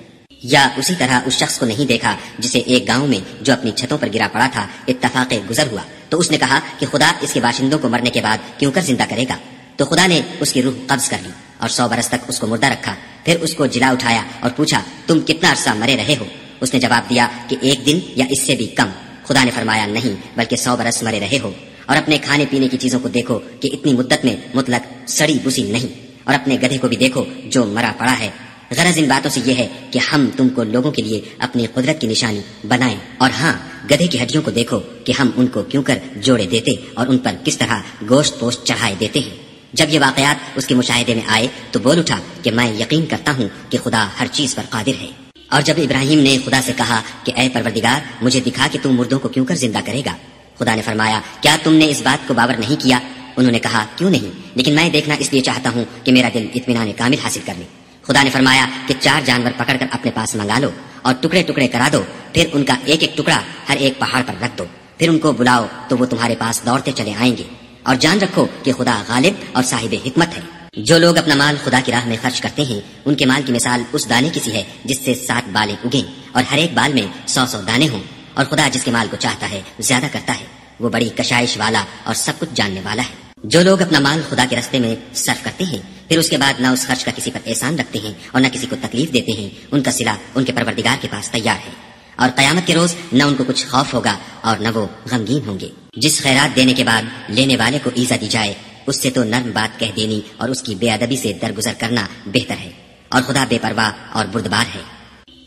یا اسی طرح اس شخص کو نہیں دیکھا جسے ایک گاؤں میں جو اپنی چھتوں پر گرا پڑا تھا، اتفاق گزر ہوا۔ تو اس نے کہا کہ خدا اس کے باشندوں کو مرنے کے بعد کیوں کر زندہ کرے گا؟ تو خدا نے اس کی روح قبض کر لی اور سو برس تک اس کو مردہ رکھا۔ پھر اس کو جلا اٹھایا اور پوچھا، تم کتنا عرصہ مرے رہے ہو؟ اس نے جواب دیا کہ ایک دن یا اس سے بھی کم۔ خدا نے فرمایا، نہیں، بلکہ سو برس مرے رہے ہو۔ اور اپنے کھانے پینے کی چیزوں کو دیکھو کہ اتنی مدت میں مطلق سڑی بسی نہیں۔ اور اپنے گدھے کو بھی دیکھو جو مرا پڑا ہے۔ غرض ان باتوں سے یہ ہے کہ ہم تم کو لوگوں کے لیے اپنی قدرت کی نشانی بنائیں۔ اور ہاں گدھے کی ہڈیوں کو دیکھو کہ ہم ان کو کیوں کر جوڑے دیتے اور ان پر کس طرح گوشت پوشت چڑھائے دیتے ہیں۔ جب یہ واقعات اس کے مشاہدے میں آئے تو بول اٹھا کہ میں یقین کرتا ہوں کہ خدا ہر چیز پر قادر ہے۔ اور جب ابراہیم نے خدا سے کہا کہ اے پروردگار، مجھے دکھا کہ تم مردوں کو کیوں کر زندہ کرے گا؟ خدا نے فرمایا، کیا تم نے اس بات کو باور نہیں کیا؟ انہوں نے کہا، کیوں نہیں؟ لیکن میں دیکھنا اس لیے چاہتا ہوں کہ میرا دل اطمینان کامل حاصل کر لے۔ خدا نے فرمایا کہ چار جانور پکڑ کر اپنے پاس منگا لو اور ٹکڑے ٹکڑے کرا دو، پھر ان کا ایک ایک ٹکڑا ہر ایک پہاڑ پر رکھ دو۔ پھر ان کو بلاؤ تو وہ تمہارے پاس دوڑتے چلے آئیں گے۔ اور جان رکھو کہ خدا غالب اور صاحب حکمت ہے۔ جو لوگ اپنا مال خدا کی راہ میں خرچ کرتے ہیں، ان کے مال کی مثال اس دانے کی سی ہے جس سے سات بالیں اگیں اور ہر ایک بال میں سو سو دانے ہوں۔ اور خدا جس کے مال کو چاہتا ہے، زیادہ کرتا ہے، وہ بڑی کشائش والا اور سب کچھ جاننے والا ہے۔ جو لوگ اپنا مال خدا کے رستے میں صرف کرتے ہیں، پھر اس کے بعد نہ اس خرچ کا کسی پر احسان رکھتے ہیں اور نہ کسی کو تکلیف دیتے ہیں، ان کا سلا ان کے پروردگار کے پاس تیار ہے۔ اور قیامت کے روز نہ ان کو کچھ خوف ہوگا اور نہ وہ غمگین ہوں گے۔ جس خیرات دینے کے بعد لینے والے کو ایزا دی جائے، اس سے تو نرم بات کہہ دینی اور اس کی بے ادبی سے درگزر کرنا بہتر ہے۔ اور خدا بے پرواہ اور بردبار ہے۔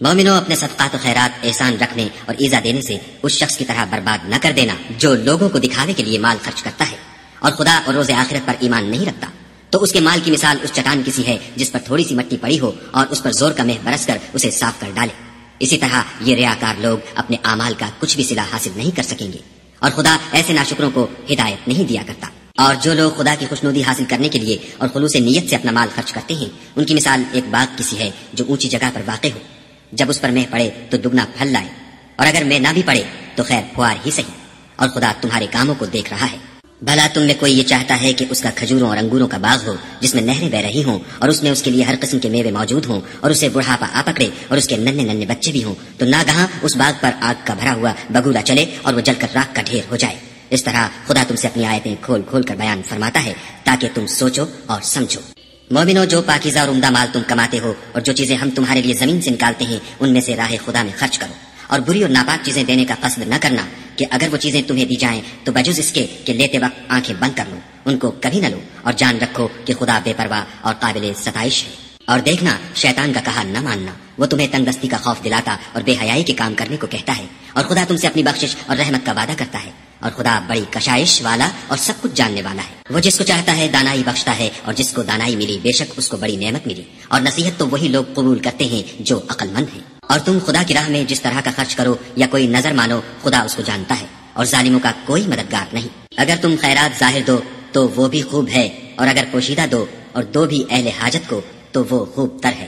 مومنو، اپنے صدقات و خیرات احسان رکھنے اور ایزا دینے سے اس شخص کی طرح برباد نہ کر دینا جو لوگوں کو دکھانے کے لیے مال خرچ کرتا ہے۔ اور خدا اور روز آخرت پر ایمان نہیں رکھتا۔ تو اس کے مال کی مثال اس چٹان کسی ہے جس پر تھوڑی سی مٹی پڑی ہو اور اس پر زور کا مہ برس کر اسے صاف کر ڈالے۔ اسی طرح یہ ریاکار لوگ اپنے اعمال کا کچھ بھی سلا حاصل نہیں کر سکیں گے۔ اور خدا ایسے ناشکروں کو ہدایت نہیں دیا کرتا۔ اور جو لوگ خدا کی خوشنودی حاصل کرنے کے لیے اور خلوص نیت سے اپنا مال خرچ کرتے ہیں، ان کی مثال ایک باغ کسی ہے جو اونچی جگہ پر واقع ہو۔ جب اس پر مہ پڑے تو دگنا پھل لائے۔ اور اگر میں نہ بھی پڑے تو خیر پھوار ہی صحیح اور خدا تمہارے کاموں کو دیکھ رہا ہے۔ بھلا تم میں کوئی یہ چاہتا ہے کہ اس کا کھجوروں اور انگوروں کا باغ ہو، جس میں نہریں بہ رہی ہوں، اور اس میں اس کے لیے ہر قسم کے میوے موجود ہوں، اور اسے بڑھاپا آ پکڑے، اور اس کے ننے ننے بچے بھی ہوں۔ تو نہ گہاں اس باغ پر آگ کا بھرا ہوا بگولا چلے، اور وہ جل کر راک کا ڈھیر ہو جائے۔ اس طرح خدا تم سے اپنی آیتیں کھول کھول کر بیان فرماتا ہے، تاکہ تم سوچو اور سمجھو۔ مومنو، جو پاکیزہ اور عمدہ مال تم کماتے ہو، اور جو چیزیں ہم تمہارے لیے زمین سے نکالتے ہیں، ان میں سے راہ خدا میں خرچ کرو۔ اور بری اور ناپاک چیزیں دینے کا قصد نہ کرنا۔ کہ اگر وہ چیزیں تمہیں دی جائیں تو بجز اس کے کہ لیتے وقت آنکھیں بند کر لو، ان کو کبھی نہ لو، اور جان رکھو کہ خدا بے پرواہ اور قابل ستائش ہے۔ اور دیکھنا، شیطان کا کہا نہ ماننا، وہ تمہیں تنگ دستی کا خوف دلاتا اور بے حیائی کے کام کرنے کو کہتا ہے۔ اور خدا تم سے اپنی بخشش اور رحمت کا وعدہ کرتا ہے۔ اور خدا بڑی کشائش والا اور سب کچھ جاننے والا ہے۔ وہ جس کو چاہتا ہے دانائی بخشتا ہے اور جس کو دانائی ملی بے شک اس کو بڑی نعمت ملی۔ اور نصیحت تو وہی لوگ قبول کرتے ہیں جو عقل مند ہیں۔ اور تم خدا کی راہ میں جس طرح کا خرچ کرو یا کوئی نظر مانو، خدا اس کو جانتا ہے اور ظالموں کا کوئی مددگار نہیں۔ اگر تم خیرات ظاہر دو، تو وہ بھی خوب ہے، اور اگر پوشیدہ دو اور دو بھی اہل حاجت کو، تو وہ خوب تر ہے۔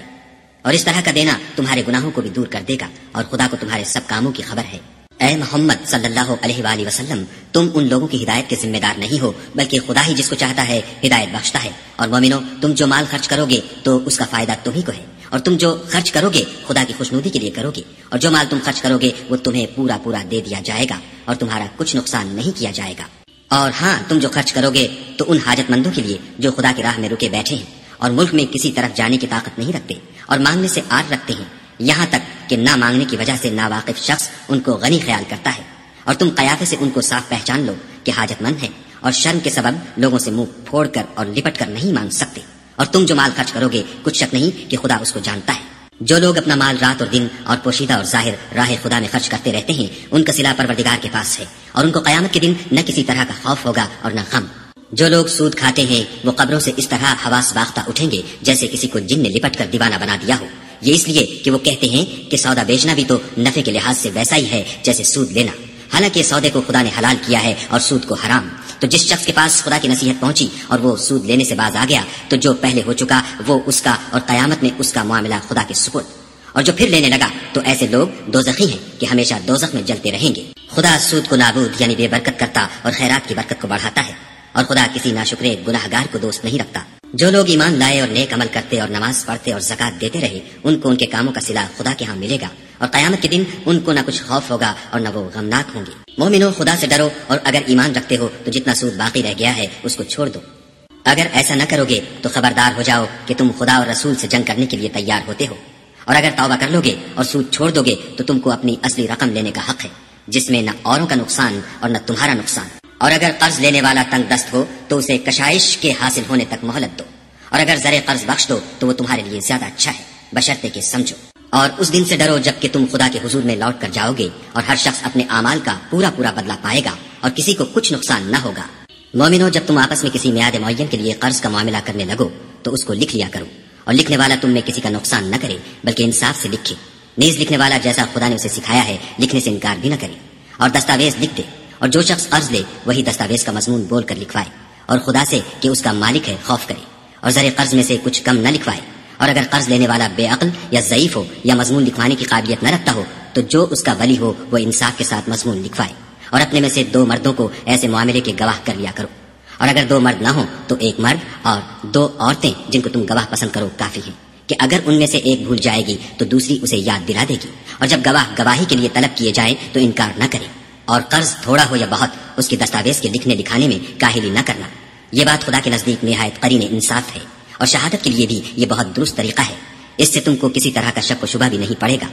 اور اس طرح کا دینا تمہارے گناہوں کو بھی دور کر دے گا، اور خدا کو تمہارے سب کاموں کی خبر ہے۔ اے محمد صلی اللہ علیہ وآلہ وسلم، تم ان لوگوں کی ہدایت کے ذمہ دار نہیں ہو، بلکہ خدا ہی جس کو چاہتا ہے، ہدایت بخشتا ہے۔ اور مومنو، تم جو مال خرچ کرو گے، تو اس کا فائدہ تمہیں کو ہے۔ اور تم جو خرچ کرو گے خدا کی خوشنودی کے لیے کرو گے اور جو مال تم خرچ کرو گے وہ تمہیں پورا پورا دے دیا جائے گا، اور تمہارا کچھ نقصان نہیں کیا جائے گا۔ اور ہاں تم جو خرچ کرو گے تو ان حاجت مندوں کے لیے جو خدا کی راہ میں رکے بیٹھے ہیں، اور ملک میں کسی طرف جانے کی طاقت نہیں رکھتے، اور مانگنے سے آر رکھتے ہیں۔ یہاں تک کہ نہ مانگنے کی وجہ سے نا واقف شخص ان کو غنی خیال کرتا ہے، اور تم قیافے سے ان کو صاف پہچان لو کہ حاجت مند ہے اور شرم کے سبب لوگوں سے منہ پھوڑ کر اور لپٹ کر نہیں مانگ سکتے۔ اور تم جو مال خرچ کرو گے، کچھ شک نہیں کہ خدا اس کو جانتا ہے۔ جو لوگ اپنا مال رات اور دن اور پوشیدہ اور ظاہر راہ خدا میں خرچ کرتے رہتے ہیں، ان کا سلا پروردگار کے پاس ہے۔ اور ان کو قیامت کے دن نہ کسی طرح کا خوف ہوگا اور نہ غم۔ جو لوگ سود کھاتے ہیں، وہ قبروں سے اس طرح حواس باختہ اٹھیں گے جیسے کسی کو جن نے لپٹ کر دیوانہ بنا دیا ہو۔ یہ اس لیے کہ وہ کہتے ہیں کہ سودا بیچنا بھی تو نفے کے لحاظ سے ویسا ہی ہے جیسے سود لینا۔ حالانکہ سودے کو خدا نے حلال کیا ہے اور سود کو حرام۔ تو جس شخص کے پاس خدا کی نصیحت پہنچی اور وہ سود لینے سے باز آ گیا، تو جو پہلے ہو چکا، وہ اس کا اور قیامت میں اس کا معاملہ خدا کے سپرد۔ اور جو پھر لینے لگا، تو ایسے لوگ دوزخی ہیں کہ ہمیشہ دوزخ میں جلتے رہیں گے۔ خدا سود کو نابود یعنی بے برکت کرتا اور خیرات کی برکت کو بڑھاتا ہے۔ اور خدا کسی ناشکرے گناہ گار کو دوست نہیں رکھتا۔ جو لوگ ایمان لائے اور نیک عمل کرتے اور نماز پڑھتے اور زکات دیتے رہے، ان کو ان کے کاموں کا سلا خدا کے ہاں ملے گا اور قیامت کے دن ان کو نہ کچھ خوف ہوگا اور نہ وہ غمناک ہوں گے۔ مومنو، خدا سے ڈرو اور اگر ایمان رکھتے ہو تو جتنا سود باقی رہ گیا ہے اس کو چھوڑ دو۔ اگر ایسا نہ کرو گے تو خبردار ہو جاؤ کہ تم خدا اور رسول سے جنگ کرنے کے لیے تیار ہوتے ہو۔ اور اگر توبہ کر لو گے اور سود چھوڑ دو گے تو تم کو اپنی اصلی رقم لینے کا حق ہے، جس میں نہ اوروں کا نقصان اور نہ تمہارا نقصان۔ اور اگر قرض لینے والا تنگ دست ہو تو اسے کشائش کے حاصل ہونے تک مہلت دو۔ اور اگر زر قرض بخش دو تو وہ تمہارے لیے زیادہ اچھا ہے۔ بشرطے کے سمجھو۔ اور اس دن سے ڈرو جبکہ تم خدا کے حضور میں لوٹ کر جاؤ گے اور ہر شخص اپنے اعمال کا پورا پورا بدلہ پائے گا اور کسی کو کچھ نقصان نہ ہوگا۔ مومنو، جب تم آپس میں کسی میاد معین کے لیے قرض کا معاملہ کرنے لگو تو اس کو لکھ لیا کرو۔ اور لکھنے والا تم میں کسی کا نقصان نہ کرے، بلکہ انصاف سے لکھے۔ نیز لکھنے والا جیسا خدا نے اسے سکھایا ہے، لکھنے سے انکار بھی نہ کرے۔ اور دستاویز لکھ دے۔ اور جو شخص قرض لے، وہی دستاویز کا مضمون بول کر لکھوائے اور خدا سے کہ اس کا مالک ہے، خوف کرے اور زر قرض میں سے کچھ کم نہ لکھوائے اور اگر قرض لینے والا بے عقل یا ضعیف ہو یا مضمون لکھوانے کی قابلیت نہ رکھتا ہو، تو جو اس کا ولی ہو، وہ انصاف کے ساتھ مضمون لکھوائے اور اپنے میں سے دو مردوں کو ایسے معاملے کے گواہ کر لیا کرو اور اگر دو مرد نہ ہو تو ایک مرد اور دو عورتیں جن کو تم گواہ پسند کرو کافی ہیں کہ اگر ان میں سے ایک بھول جائے گی، تو دوسری اسے یاد دلا دے گی اور جب گواہ گواہی کے لیے طلب کیے جائیں، تو انکار نہ کرے۔ اور قرض تھوڑا ہو یا بہت، اس کی دستاویز کے لکھنے لکھانے میں کاہلی نہ کرنا۔ یہ بات خدا کے نزدیک نہایت قرین انصاف ہے اور شہادت کے لیے بھی یہ بہت درست طریقہ ہے۔ اس سے تم کو کسی طرح کا شک و شبہ بھی نہیں پڑے گا۔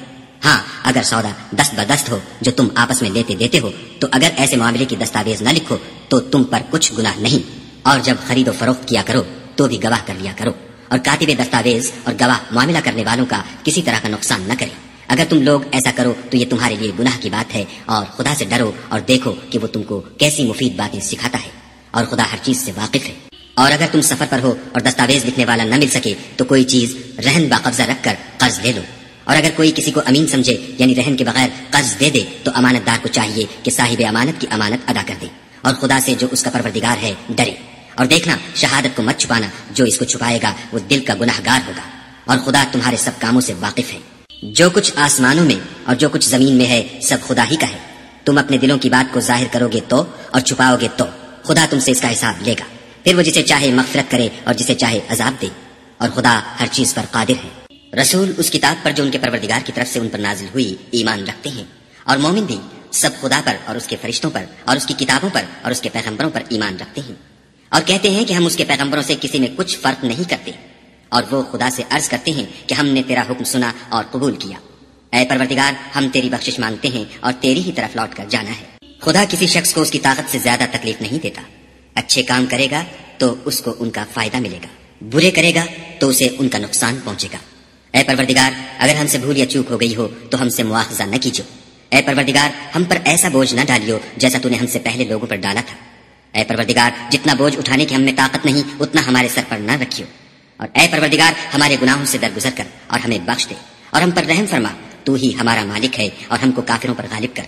ہاں اگر سودا دست بدست ہو جو تم آپس میں لیتے دیتے ہو، تو اگر ایسے معاملے کی دستاویز نہ لکھو، تو تم پر کچھ گناہ نہیں۔ اور جب خرید و فروخت کیا کرو، تو بھی گواہ کر لیا کرو۔ اور کاتب دستاویز اور گواہ معاملہ کرنے والوں کا کسی طرح کا نقصان نہ کرے۔ اگر تم لوگ ایسا کرو تو یہ تمہارے لیے گناہ کی بات ہے اور خدا سے ڈرو اور دیکھو کہ وہ تم کو کیسی مفید باتیں سکھاتا ہے اور خدا ہر چیز سے واقف ہے۔ اور اگر تم سفر پر ہو اور دستاویز لکھنے والا نہ مل سکے تو کوئی چیز رہن با قبضہ رکھ کر قرض لے لو۔ اور اگر کوئی کسی کو امین سمجھے یعنی رہن کے بغیر قرض دے دے، تو امانت دار کو چاہیے کہ صاحب امانت کی امانت ادا کر دے۔ اور خدا سے جو اس کا پروردگار ہے، ڈرے۔ اور دیکھنا، شہادت کو مت چھپانا، جو اس کو چھپائے گا، وہ دل کا گناہ گار ہوگا۔ اور خدا تمہارے سب کاموں سے واقف ہے۔ جو کچھ آسمانوں میں اور جو کچھ زمین میں ہے، سب خدا ہی کا ہے۔ تم اپنے دلوں کی بات کو ظاہر کرو گے تو اور چھپاؤ گے تو۔ خدا تم سے اس کا حساب لے گا۔ پھر وہ جسے چاہے مغفرت کرے اور جسے چاہے عذاب دے۔ اور خدا ہر چیز پر قادر ہے۔ رسول اس کتاب پر جو ان کے پروردگار کی طرف سے ان پر نازل ہوئی ایمان رکھتے ہیں۔ اور مومن بھی سب خدا پر اور اس کے فرشتوں پر اور اس کی کتابوں پر اور اس کے پیغمبروں پر ایمان رکھتے ہیں۔ اور کہتے ہیں کہ ہم اس کے پیغمبروں سے کسی میں کچھ فرق نہیں کرتے۔ اور وہ خدا سے عرض کرتے ہیں کہ ہم نے تیرا حکم سنا اور قبول کیا۔ اے پروردگار، ہم تیری بخشش مانگتے ہیں اور تیری ہی طرف لوٹ کر جانا ہے۔ خدا کسی شخص کو اس کی طاقت سے زیادہ تکلیف نہیں دیتا۔ اچھے کام کرے گا تو اس کو ان کا فائدہ ملے گا۔ برے کرے گا تو اسے ان کا نقصان پہنچے گا۔ اے پروردگار، اگر ہم سے بھول یا چوک ہو گئی ہو تو ہم سے مواخذہ نہ کیجو اے پروردگار، ہم پر ایسا بوجھ نہ ڈالیو جیسا تو نے ہم سے پہلے لوگوں پر ڈالا تھا۔ اے پروردگار، جتنا بوجھ اٹھانے کی ہم میں طاقت نہیں، اتنا ہمارے سر پر نہ رکھیو۔ اور اے پروردگار، ہمارے گناہوں سے درگزر کر اور ہمیں بخش دے اور ہم پر رحم فرما، تو ہی ہمارا مالک ہے اور ہم کو کافروں پر غالب کر۔